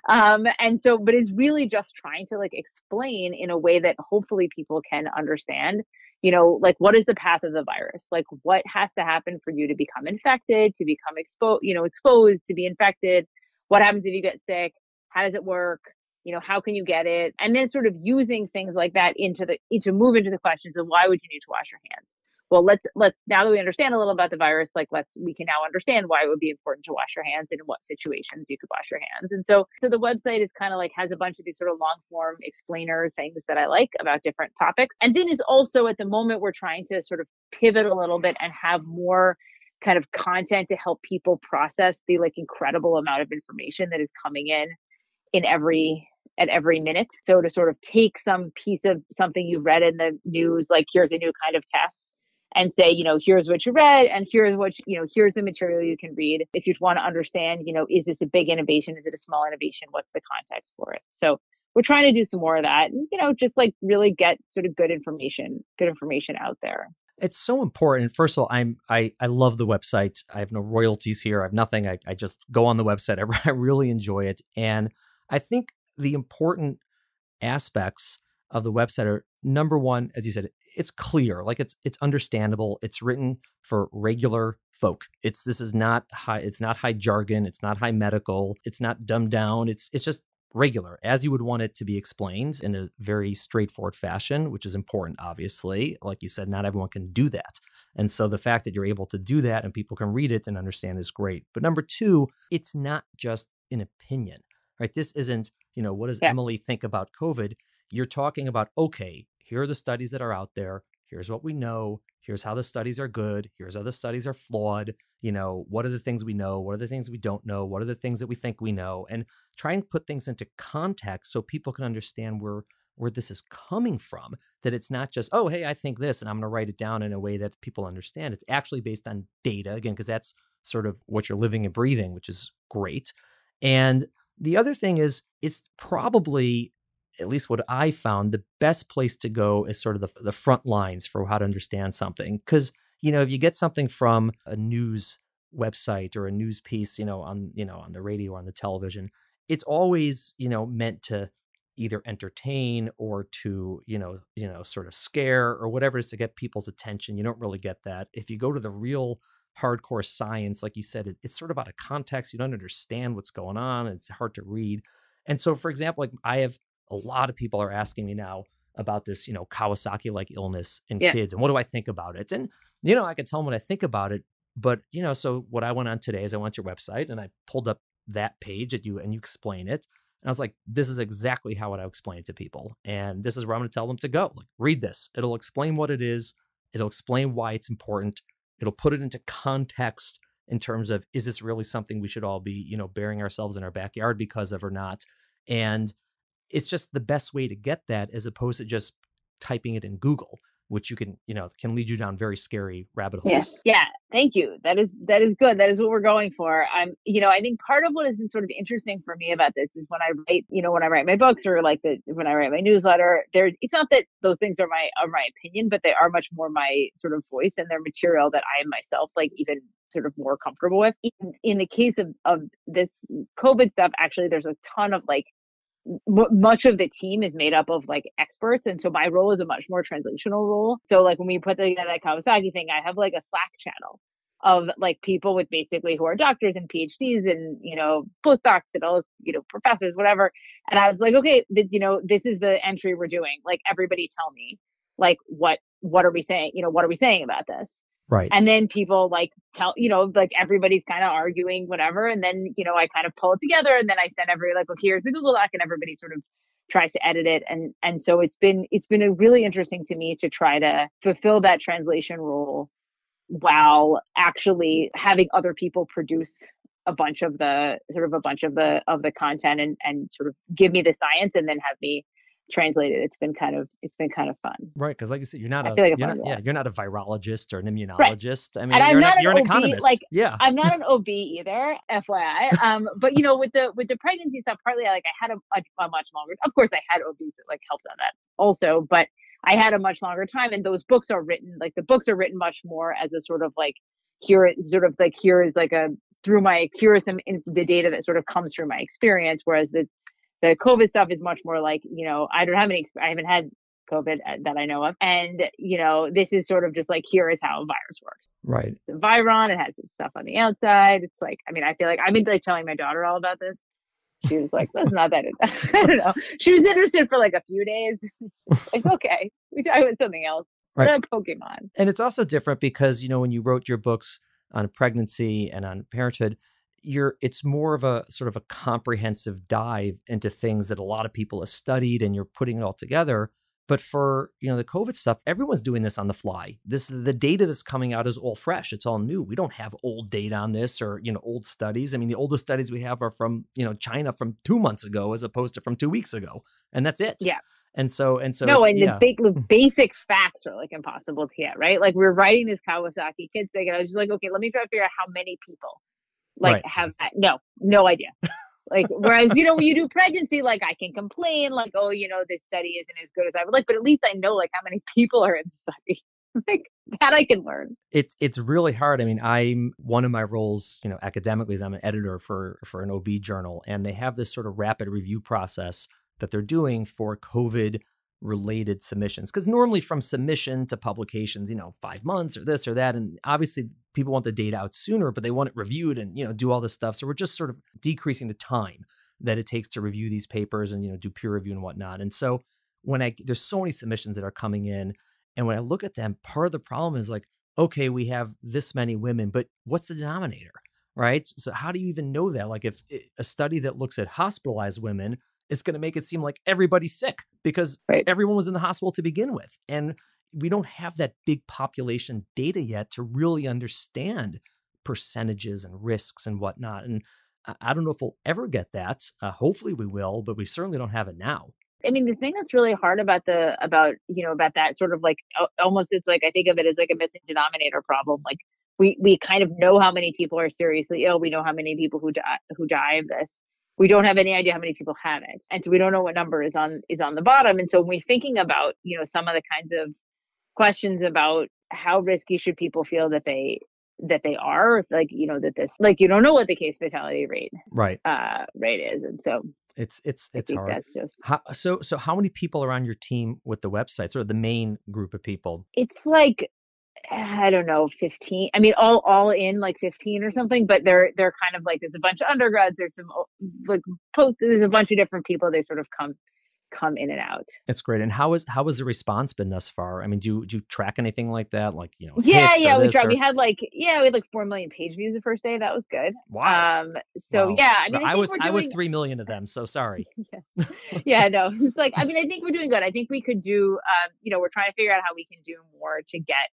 um, and so, but it's really just trying to like explain in a way that hopefully people can understand you know, like what is the path of the virus? Like what has to happen for you to become infected, to become exposed, you know, exposed, to be infected? What happens if you get sick? How does it work? You know, how can you get it? And then sort of using things like that into the to move into the questions of why would you need to wash your hands? Well let's let's now that we understand a little about the virus like let's we can now understand why it would be important to wash your hands and in what situations you could wash your hands and so so the website is kind of like has a bunch of these sort of long form explainer things that i like about different topics and then is also at the moment we're trying to sort of pivot a little bit and have more kind of content to help people process the like incredible amount of information that is coming in in every at every minute. So to sort of take some piece of something you've read in the news, like here's a new kind of test, and say, you know, here's what you read and here's what, you, you know, here's the material you can read. If you want to understand, you know, is this a big innovation? Is it a small innovation? What's the context for it? So we're trying to do some more of that and, you know, just like really get sort of good information, good information out there. It's so important. First of all, I'm I I love the website. I have no royalties here. I have nothing. I, I just go on the website. I, I really enjoy it. And I think the important aspects of the website are number one, as you said, it's clear, like it's it's understandable. It's written for regular folk. It's this is not high. It's not high jargon. It's not high medical. It's not dumbed down. It's it's just regular as you would want it to be explained in a very straightforward fashion, which is important, obviously. Like you said, not everyone can do that. And so the fact that you're able to do that and people can read it and understand is great. But number two, it's not just an opinion, right? This isn't, you know, what does yeah. Emily think about COVID? You're talking about, okay, here are the studies that are out there. Here's what we know. Here's how the studies are good. Here's how the studies are flawed. You know, what are the things we know? What are the things we don't know? What are the things that we think we know? And try and put things into context so people can understand where where this is coming from. That it's not just, oh, hey, I think this, and I'm going to write it down in a way that people understand. It's actually based on data, again, because that's sort of what you're living and breathing, which is great. And the other thing is, it's probably at least what I found, the best place to go is sort of the, the front lines for how to understand something. Because, you know, if you get something from a news website or a news piece, you know, on, you know, on the radio or on the television, it's always, you know, meant to either entertain or to you know you know sort of scare or whatever it is to get people's attention you don't really get that if you go to the real hardcore science like you said it, it's sort of out of context you don't understand what's going on it's hard to read and so for example like i have a lot of people are asking me now about this you know kawasaki like illness in yeah. kids and what do i think about it and you know i can tell them what i think about it but you know so what i went on today is i went to your website and i pulled up that page at you and you explain it and I was like, this is exactly how I explain it to people. And this is where I'm going to tell them to go. Like, read this. It'll explain what it is. It'll explain why it's important. It'll put it into context in terms of is this really something we should all be, you know, burying ourselves in our backyard because of or not? And it's just the best way to get that as opposed to just typing it in Google which you can you know can lead you down very scary rabbit holes. yeah yeah thank you. That is that is good. That is what we're going for. I'm you know i think part of what has been sort of interesting for me about this is when i write you know when i write my books or like the when i write my newsletter there's it's not that those things are my are my opinion but they are much more my sort of voice and their material that i myself like even sort of more comfortable with. In, in the case of of this covid stuff actually there's a ton of like much of the team is made up of like experts and so my role is a much more translational role. So like when we put together that kawasaki thing i have like a slack channel of like people with basically who are doctors and phds and you know postdocs and all you know professors whatever. And i was like okay th- you know this is the entry we're doing. Like everybody tell me like what what are we saying you know what are we saying about this Right. And then people like tell, you know, like everybody's kind of arguing, whatever. And then, you know, I kind of pull it together and then I send every like, okay, here's the Google Doc and everybody sort of tries to edit it. And and so it's been it's been a really interesting to me to try to fulfill that translation role while actually having other people produce a bunch of the sort of a bunch of the of the content and and sort of give me the science and then have me translated it's been kind of it's been kind of fun. Right because like you said you're not a, like you're not, yeah you're not a virologist or an immunologist. Right. i mean and I'm you're, not an, you're an, an economist. like yeah. I'm not an ob either fyi um but you know with the with the pregnancy stuff partly like i had a, a, a much longer of course i had obs that like helped on that also but i had a much longer time and those books are written like the books are written much more as a sort of like here sort of like here is like a through my here is some in the data that sort of comes through my experience whereas the the COVID stuff is much more like, you know, I don't have any, I haven't had COVID uh, that I know of. And, you know, this is sort of just like, here is how a virus works. Right. The virion, it has its stuff on the outside. It's like, I mean, I feel like I've been like telling my daughter all about this. She was like, that's not that. I don't know. She was interested for like a few days. like, okay, we talk about something else. Right. Pokemon. And it's also different because, you know, when you wrote your books on pregnancy and on parenthood, you're it's more of a sort of a comprehensive dive into things that a lot of people have studied and you're putting it all together. But for you know the covid stuff everyone's doing this on the fly. This the data that's coming out is all fresh. It's all new. We don't have old data on this or you know old studies. I mean the oldest studies we have are from you know china from two months ago as opposed to from two weeks ago and that's it. Yeah. And so and so no and yeah. the big the basic facts are like impossible to get right? Like we're writing this kawasaki kids thing and i was just like okay let me try to figure out how many people like right. have that. No, no idea. like whereas you know when you do pregnancy, like I can complain, like oh you know this study isn't as good as I would like, but at least I know like how many people are in the study. like that I can learn. It's it's really hard. I mean, I'm one of my roles, you know, academically is I'm an editor for for an OB journal, and they have this sort of rapid review process that they're doing for COVID related submissions because normally from submission to publications you know five months or this or that and obviously people want the data out sooner but they want it reviewed and you know do all this stuff. So we're just sort of decreasing the time that it takes to review these papers and you know do peer review and whatnot. And so when i there's so many submissions that are coming in and when i look at them part of the problem is like okay we have this many women but what's the denominator? Right? So how do you even know that? Like if eh, a study that looks at hospitalized women it's going to make it seem like everybody's sick because right. everyone was in the hospital to begin with. And we don't have that big population data yet to really understand percentages and risks and whatnot. And I don't know if we'll ever get that. Uh, hopefully we will, but we certainly don't have it now. I mean, the thing that's really hard about the about you know about that sort of like almost it's like I think of it as like a missing denominator problem. Like we we kind of know how many people are seriously ill. We know how many people who die who die of this, we don't have any idea how many people have it and so we don't know what number is on is on the bottom and so when we're thinking about you know some of the kinds of questions about how risky should people feel that they that they are like you know that this like you don't know what the case fatality rate right uh rate is and so It's it's it's hard. Just How, so so how many people are on your team with the websites or the main group of people? it's like I don't know, 15. I mean, all all in like 15 or something, but they're they're kind of like there's a bunch of undergrads, there's some like post there's a bunch of different people they sort of come come in and out. It's great. And how is how has the response been thus far? I mean, do you, do you track anything like that? Like you know, Yeah, yeah, we tried. or- We had like yeah, we had like 4 million page views the first day. That was good. wow. Um so Wow. yeah, I mean I, I was we're I was three million of them. So sorry. yeah, no, it's like I mean, I think we're doing good. I think we could do, um, you know, we're trying to figure out how we can do more to get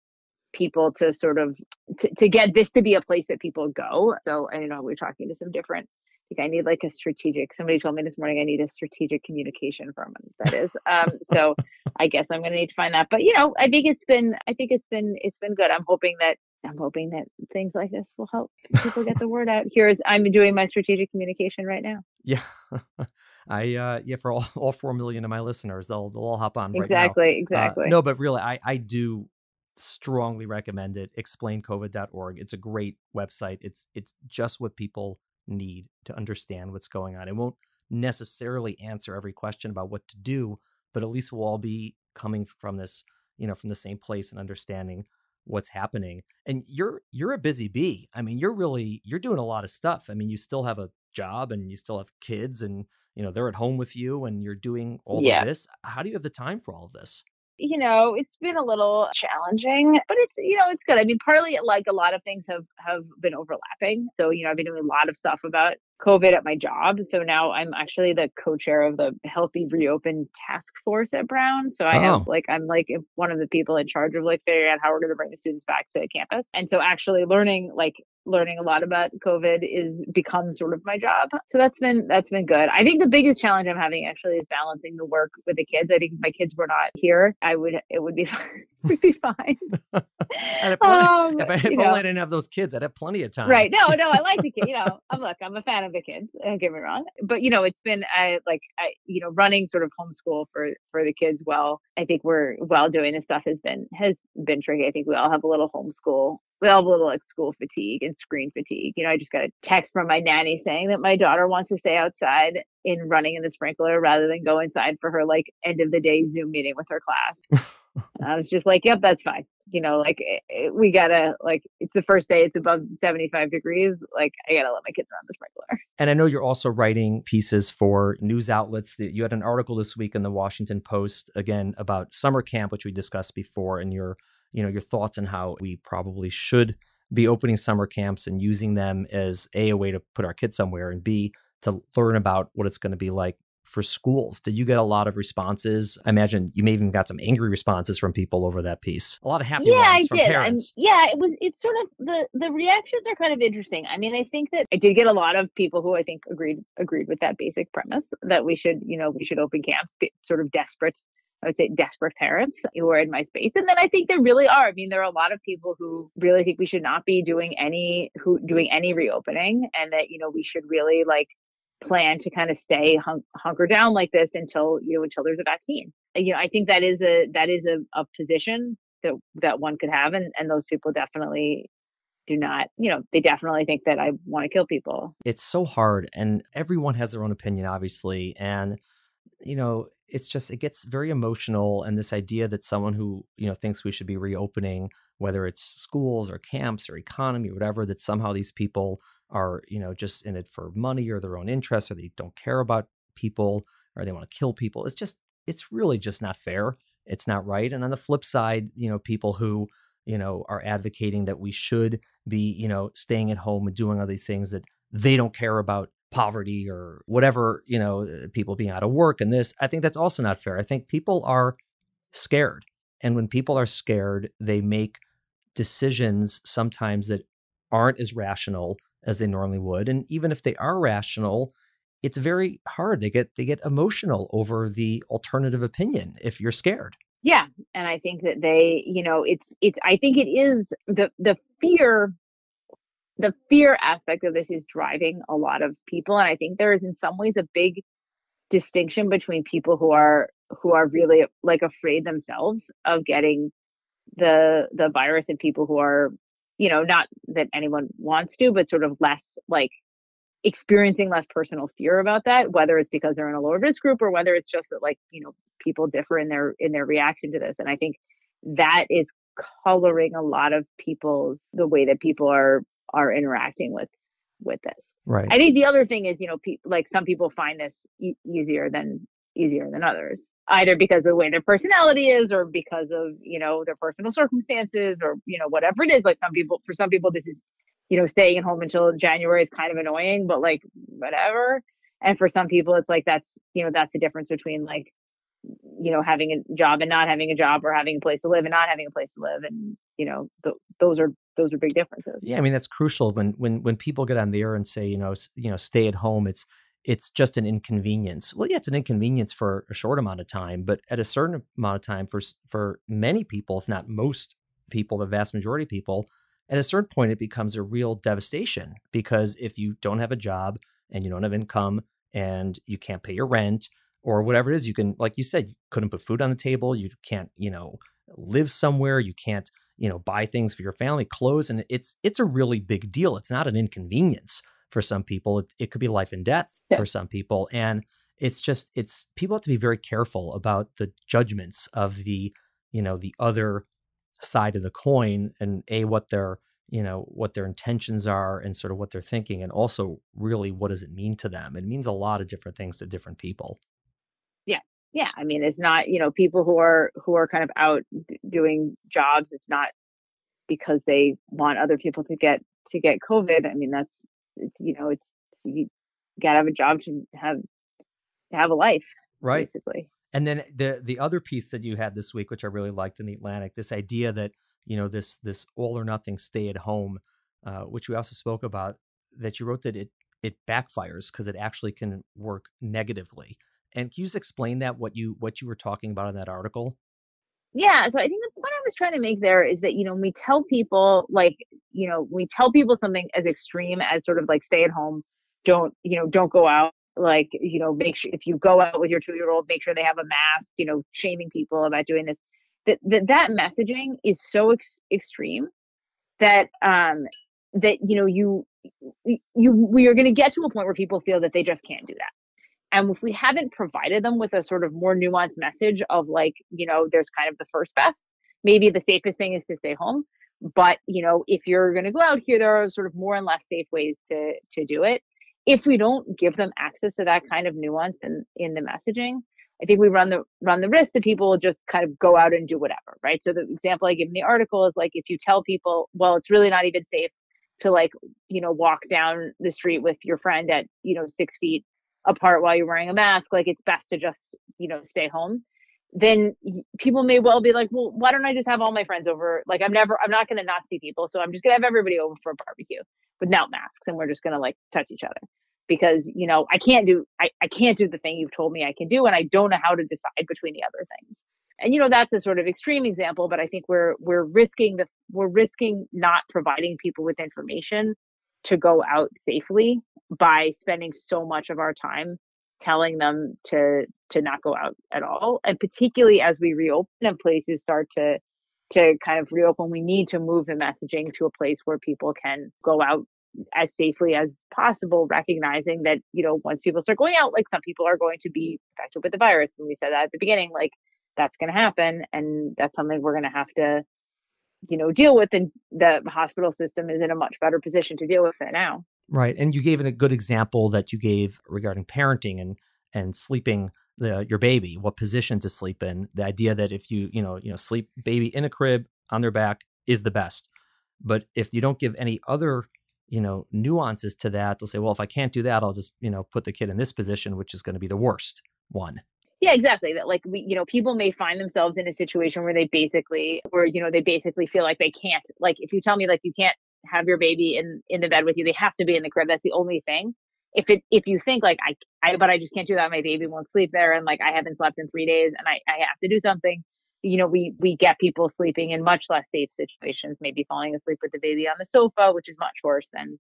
people to sort of to, to get this to be a place that people go. So I don't know, we're talking to some different. like I need like a strategic. Somebody told me this morning I need a strategic communication firm. That is, um, so I guess I'm going to need to find that. But you know, I think it's been, I think it's been, it's been good. I'm hoping that I'm hoping that things like this will help people get the word out. Here's I'm doing my strategic communication right now. Yeah. I uh yeah for all, all four million of my listeners, they'll they'll all hop on right now. Exactly, Uh, exactly. no, but really, I, I do strongly recommend it. Explaincovid.org. It's a great website. It's it's just what people need to understand what's going on. It won't necessarily answer every question about what to do, but at least we'll all be coming from this, you know, from the same place and understanding what's happening. And you're you're a busy bee. I mean, you're really you're doing a lot of stuff. I mean, you still have a job and you still have kids and you know they're at home with you and you're doing all Yeah. of this. How do you have the time for all of this? You know it's been a little challenging but it's you know it's good. I mean partly like a lot of things have have been overlapping. So you know i've been doing a lot of stuff about covid at my job so now i'm actually the co-chair of the healthy reopen task force at brown so i Oh. have like i'm like one of the people in charge of like figuring out how we're going to bring the students back to campus and so actually learning like learning a lot about covid is become sort of my job so that's been that's been good i think the biggest challenge i'm having actually is balancing the work with the kids i think if my kids were not here i would it would be would be fine only- um, if, I, if only know. I didn't have those kids, I'd have plenty of time. Right. No, no, I like the kid. You know, I'm look, I'm a fan of the kids. Don't get me wrong. But you know, it's been I like I you know, running sort of homeschool for for the kids well. I think we're while doing this stuff has been has been tricky. I think we all have a little homeschool. We all have a little like school fatigue and screen fatigue. You know, I just got a text from my nanny saying that my daughter wants to stay outside in running in the sprinkler rather than go inside for her like end of the day Zoom meeting with her class. I was just like, yep, that's fine. You know, like eh, eh, we gotta like it's the first day, it's above 75 degrees. Like I gotta let my kids run the sprinkler. And I know you're also writing pieces for news outlets. You had an article this week in the Washington Post again about summer camp, which we discussed before, and your you know your thoughts on how we probably should be opening summer camps and using them as a a way to put our kids somewhere, and b to learn about what it's going to be like for schools. Did you get a lot of responses? I imagine you may even got some angry responses from people over that piece. A lot of happy yeah, ones I from did. Parents. yeah, it was it's sort of the the reactions are kind of interesting. I mean, I think that I did get a lot of people who I think agreed agreed with that basic premise that we should, you know, we should open camps, sort of desperate I would say desperate parents who are in my space. And then I think there really are. I mean, there are a lot of people who really think we should not be doing any who doing any reopening and that, you know, we should really like plan to kind of stay hunk, hunker down like this until, you know, until there's a vaccine. You know, I think that is a that is a, a position that that one could have and, and those people definitely do not, you know, they definitely think that I want to kill people. it's so hard and everyone has their own opinion obviously and you know it's just it gets very emotional and this idea that someone who you know thinks we should be reopening whether it's schools or camps or economy or whatever that somehow these people are you know just in it for money or their own interests or they don't care about people or they want to kill people it's just it's really just not fair it's not right and on the flip side you know people who you know are advocating that we should be you know staying at home and doing all these things that they don't care about poverty or whatever you know uh, people being out of work and this i think that's also not fair i think people are scared and when people are scared they make decisions sometimes that aren't as rational as they normally would and even if they are rational it's very hard they get they get emotional over the alternative opinion if you're scared Yeah. And I think that they, you know, it's it's I think it is the the fear the fear aspect of this is driving a lot of people. And I think there is in some ways a big distinction between people who are who are really like afraid themselves of getting the the virus and people who are, you know, not that anyone wants to, but sort of less like experiencing less personal fear about that whether it's because they're in a lower risk group or whether it's just that like you know people differ in their in their reaction to this. And i think that is coloring a lot of people's the way that people are are interacting with with this. Right. I think the other thing is you know pe- like some people find this e- easier than easier than others either because of the way their personality is or because of you know their personal circumstances or you know whatever it is like some people for some people this is you know staying at home until january is kind of annoying but like whatever. And for some people it's like that's you know that's the difference between like you know having a job and not having a job or having a place to live and not having a place to live and you know th- those are those are big differences. Yeah i mean that's crucial when when when people get on the air and say you know you know stay at home it's it's just an inconvenience. Well yeah it's an inconvenience for a short amount of time but at a certain amount of time for for many people if not most people the vast majority of people at a certain point it becomes a real devastation because if you don't have a job and you don't have income and you can't pay your rent or whatever it is you can like you said you couldn't put food on the table you can't you know live somewhere you can't you know buy things for your family clothes and it's it's a really big deal. It's not an inconvenience for some people. It, it could be life and death yeah. for some people. And it's just it's people have to be very careful about the judgments of the you know the other side of the coin and a what their you know what their intentions are and sort of what they're thinking and also really what does it mean to them? It means a lot of different things to different people. Yeah. Yeah. I mean it's not you know people who are who are kind of out doing jobs it's not because they want other people to get to get covid. I mean that's you know it's you gotta have a job to have to have a life right basically and then the the other piece that you had this week, which I really liked in the Atlantic, this idea that you know this this all or nothing stay at home, uh, which we also spoke about, that you wrote that it it backfires because it actually can work negatively. And can you just explain that what you what you were talking about in that article? Yeah, so I think point I was trying to make there is that you know we tell people like you know we tell people something as extreme as sort of like stay at home, don't you know don't go out, like you know make sure if you go out with your two year old make sure they have a mask you know shaming people about doing this. That that, that messaging is so ex- extreme that um that you know you you we are going to get to a point where people feel that they just can't do that. And if we haven't provided them with a sort of more nuanced message of like you know there's kind of the first best maybe the safest thing is to stay home but you know if you're going to go out here there are sort of more and less safe ways to to do it if we don't give them access to that kind of nuance in, in the messaging, I think we run the run the risk that people will just kind of go out and do whatever, right? So the example I give in the article is like if you tell people, well, it's really not even safe to like, you know, walk down the street with your friend at, you know, six feet apart while you're wearing a mask, like it's best to just, you know, stay home. Then people may well be like, well, why don't I just have all my friends over? Like I'm never, I'm not going to not see people, so I'm just going to have everybody over for a barbecue without masks, and we're just going to like touch each other because you know i can't do I, I can't do the thing you've told me i can do and i don't know how to decide between the other things and you know that's a sort of extreme example but i think we're we're risking the we're risking not providing people with information to go out safely by spending so much of our time telling them to to not go out at all and particularly as we reopen and places start to to kind of reopen we need to move the messaging to a place where people can go out as safely as possible, recognizing that, you know, once people start going out, like some people are going to be infected with the virus. And we said that at the beginning, like that's going to happen. And that's something we're going to have to, you know, deal with. And the hospital system is in a much better position to deal with it now. Right. And you gave a good example that you gave regarding parenting and, and sleeping the, your baby, what position to sleep in. The idea that if you, you know, you know, sleep baby in a crib on their back is the best. But if you don't give any other you know nuances to that they'll say well if i can't do that i'll just you know put the kid in this position which is going to be the worst one yeah exactly that like we you know people may find themselves in a situation where they basically where you know they basically feel like they can't like if you tell me like you can't have your baby in in the bed with you they have to be in the crib that's the only thing if it if you think like i i but i just can't do that my baby won't sleep there and like i haven't slept in three days and i i have to do something you know, we we get people sleeping in much less safe situations, maybe falling asleep with the baby on the sofa, which is much worse than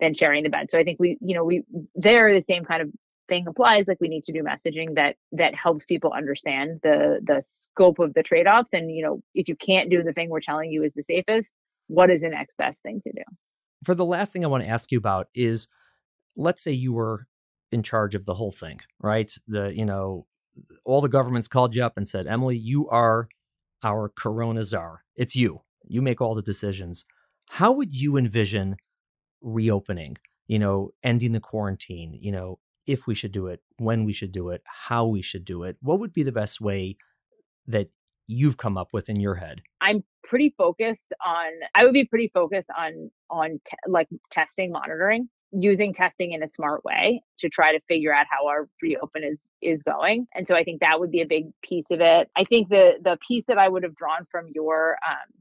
than sharing the bed. So I think we, you know, we there the same kind of thing applies. Like we need to do messaging that that helps people understand the the scope of the trade offs. And you know, if you can't do the thing we're telling you is the safest, what is the next best thing to do? For the last thing I want to ask you about is let's say you were in charge of the whole thing, right? The, you know, all the governments called you up and said, Emily, you are our corona czar. It's you. You make all the decisions. How would you envision reopening, you know, ending the quarantine, you know, if we should do it, when we should do it, how we should do it? What would be the best way that you've come up with in your head? I'm pretty focused on I would be pretty focused on on like testing monitoring using testing in a smart way to try to figure out how our reopen is is going and so i think that would be a big piece of it i think the the piece that i would have drawn from your um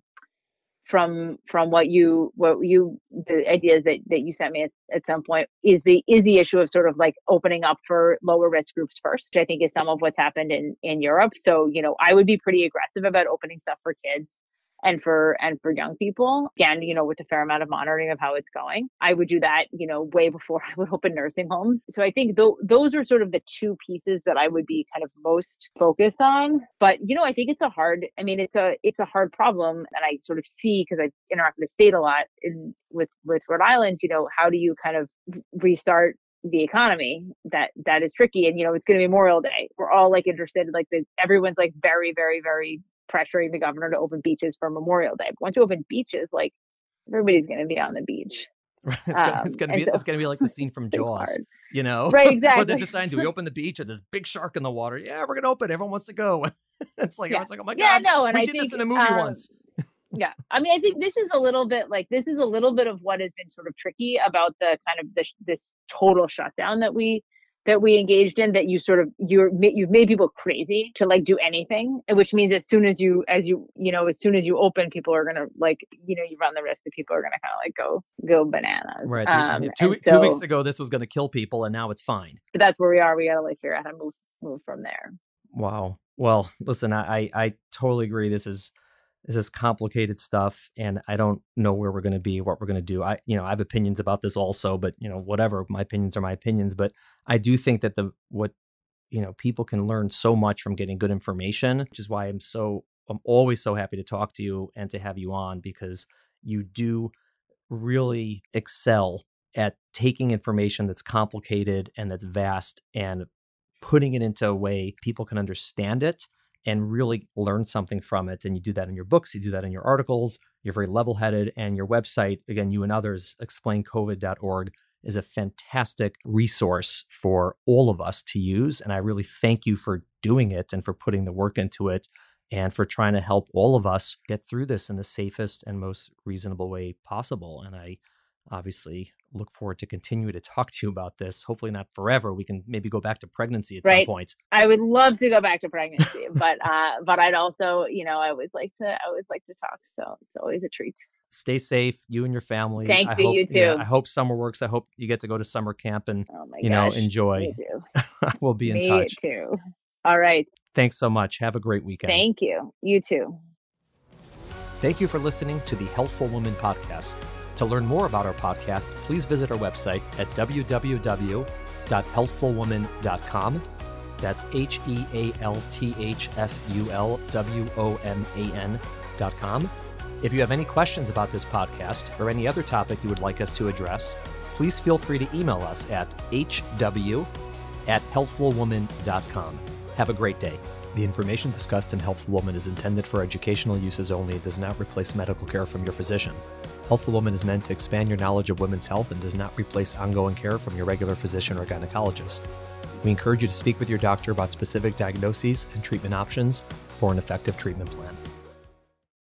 from from what you what you the ideas that that you sent me at, at some point is the is the issue of sort of like opening up for lower risk groups first which i think is some of what's happened in in europe. So you know i would be pretty aggressive about opening stuff for kids and for and for young people again you know with a fair amount of monitoring of how it's going. I would do that you know way before i would open nursing homes. So i think th- those are sort of the two pieces that i would be kind of most focused on. But you know i think it's a hard i mean it's a it's a hard problem and i sort of see because i interact with the state a lot in with with rhode island you know how do you kind of restart the economy? That that is tricky and you know it's going to be memorial day. We're all like interested like the everyone's like very very very pressuring the governor to open beaches for Memorial Day. But once you open beaches, like everybody's going to be on the beach. Right. It's, um, gonna, it's gonna be so, it's gonna be like the scene from Jaws, hard. you know? Right, exactly. Where they decide do we open the beach or this big shark in the water? Yeah, we're gonna open. Everyone wants to go. it's like yeah. it's like, oh my yeah, god, no, and we I did think, this in a movie um, once. yeah, I mean, I think this is a little bit like this is a little bit of what has been sort of tricky about the kind of this this total shutdown that we that we engaged in that you sort of you're you've made people crazy to like do anything which means as soon as you as you you know as soon as you open people are gonna like you know you run the risk that people are gonna kind of like go go bananas. Right um, two, so, two weeks ago this was gonna kill people and now it's fine. But that's where we are we gotta like figure out how to move move from there. Wow. Well listen i i totally agree this is this is complicated stuff and i don't know where we're going to be what we're going to do. I you know i have opinions about this also but you know whatever my opinions are my opinions but i do think that the what you know people can learn so much from getting good information which is why i'm so i'm always so happy to talk to you and to have you on because you do really excel at taking information that's complicated and that's vast and putting it into a way people can understand it and really learn something from it. And you do that in your books, you do that in your articles. You're very level headed. And your website, again, you and others, explaincovid.org, is a fantastic resource for all of us to use. And I really thank you for doing it and for putting the work into it and for trying to help all of us get through this in the safest and most reasonable way possible. And I obviously look forward to continue to talk to you about this. Hopefully not forever. We can maybe go back to pregnancy at right. some point. I would love to go back to pregnancy, but uh but I'd also, you know, I always like to I always like to talk. So it's always a treat. Stay safe, you and your family. Thank I you, hope, you too. Yeah, I hope summer works. I hope you get to go to summer camp and oh you gosh, know enjoy. we'll be in Me touch. too. All right. Thanks so much. Have a great weekend. Thank you. You too. Thank you for listening to the Healthful Woman podcast. To learn more about our podcast, please visit our website at www.healthfulwoman.com. That's H E A L T H F U L W O M A N.com. If you have any questions about this podcast or any other topic you would like us to address, please feel free to email us at hw at healthfulwoman.com. Have a great day. The information discussed in Healthful Woman is intended for educational uses only and does not replace medical care from your physician. Healthful Woman is meant to expand your knowledge of women's health and does not replace ongoing care from your regular physician or gynecologist. We encourage you to speak with your doctor about specific diagnoses and treatment options for an effective treatment plan.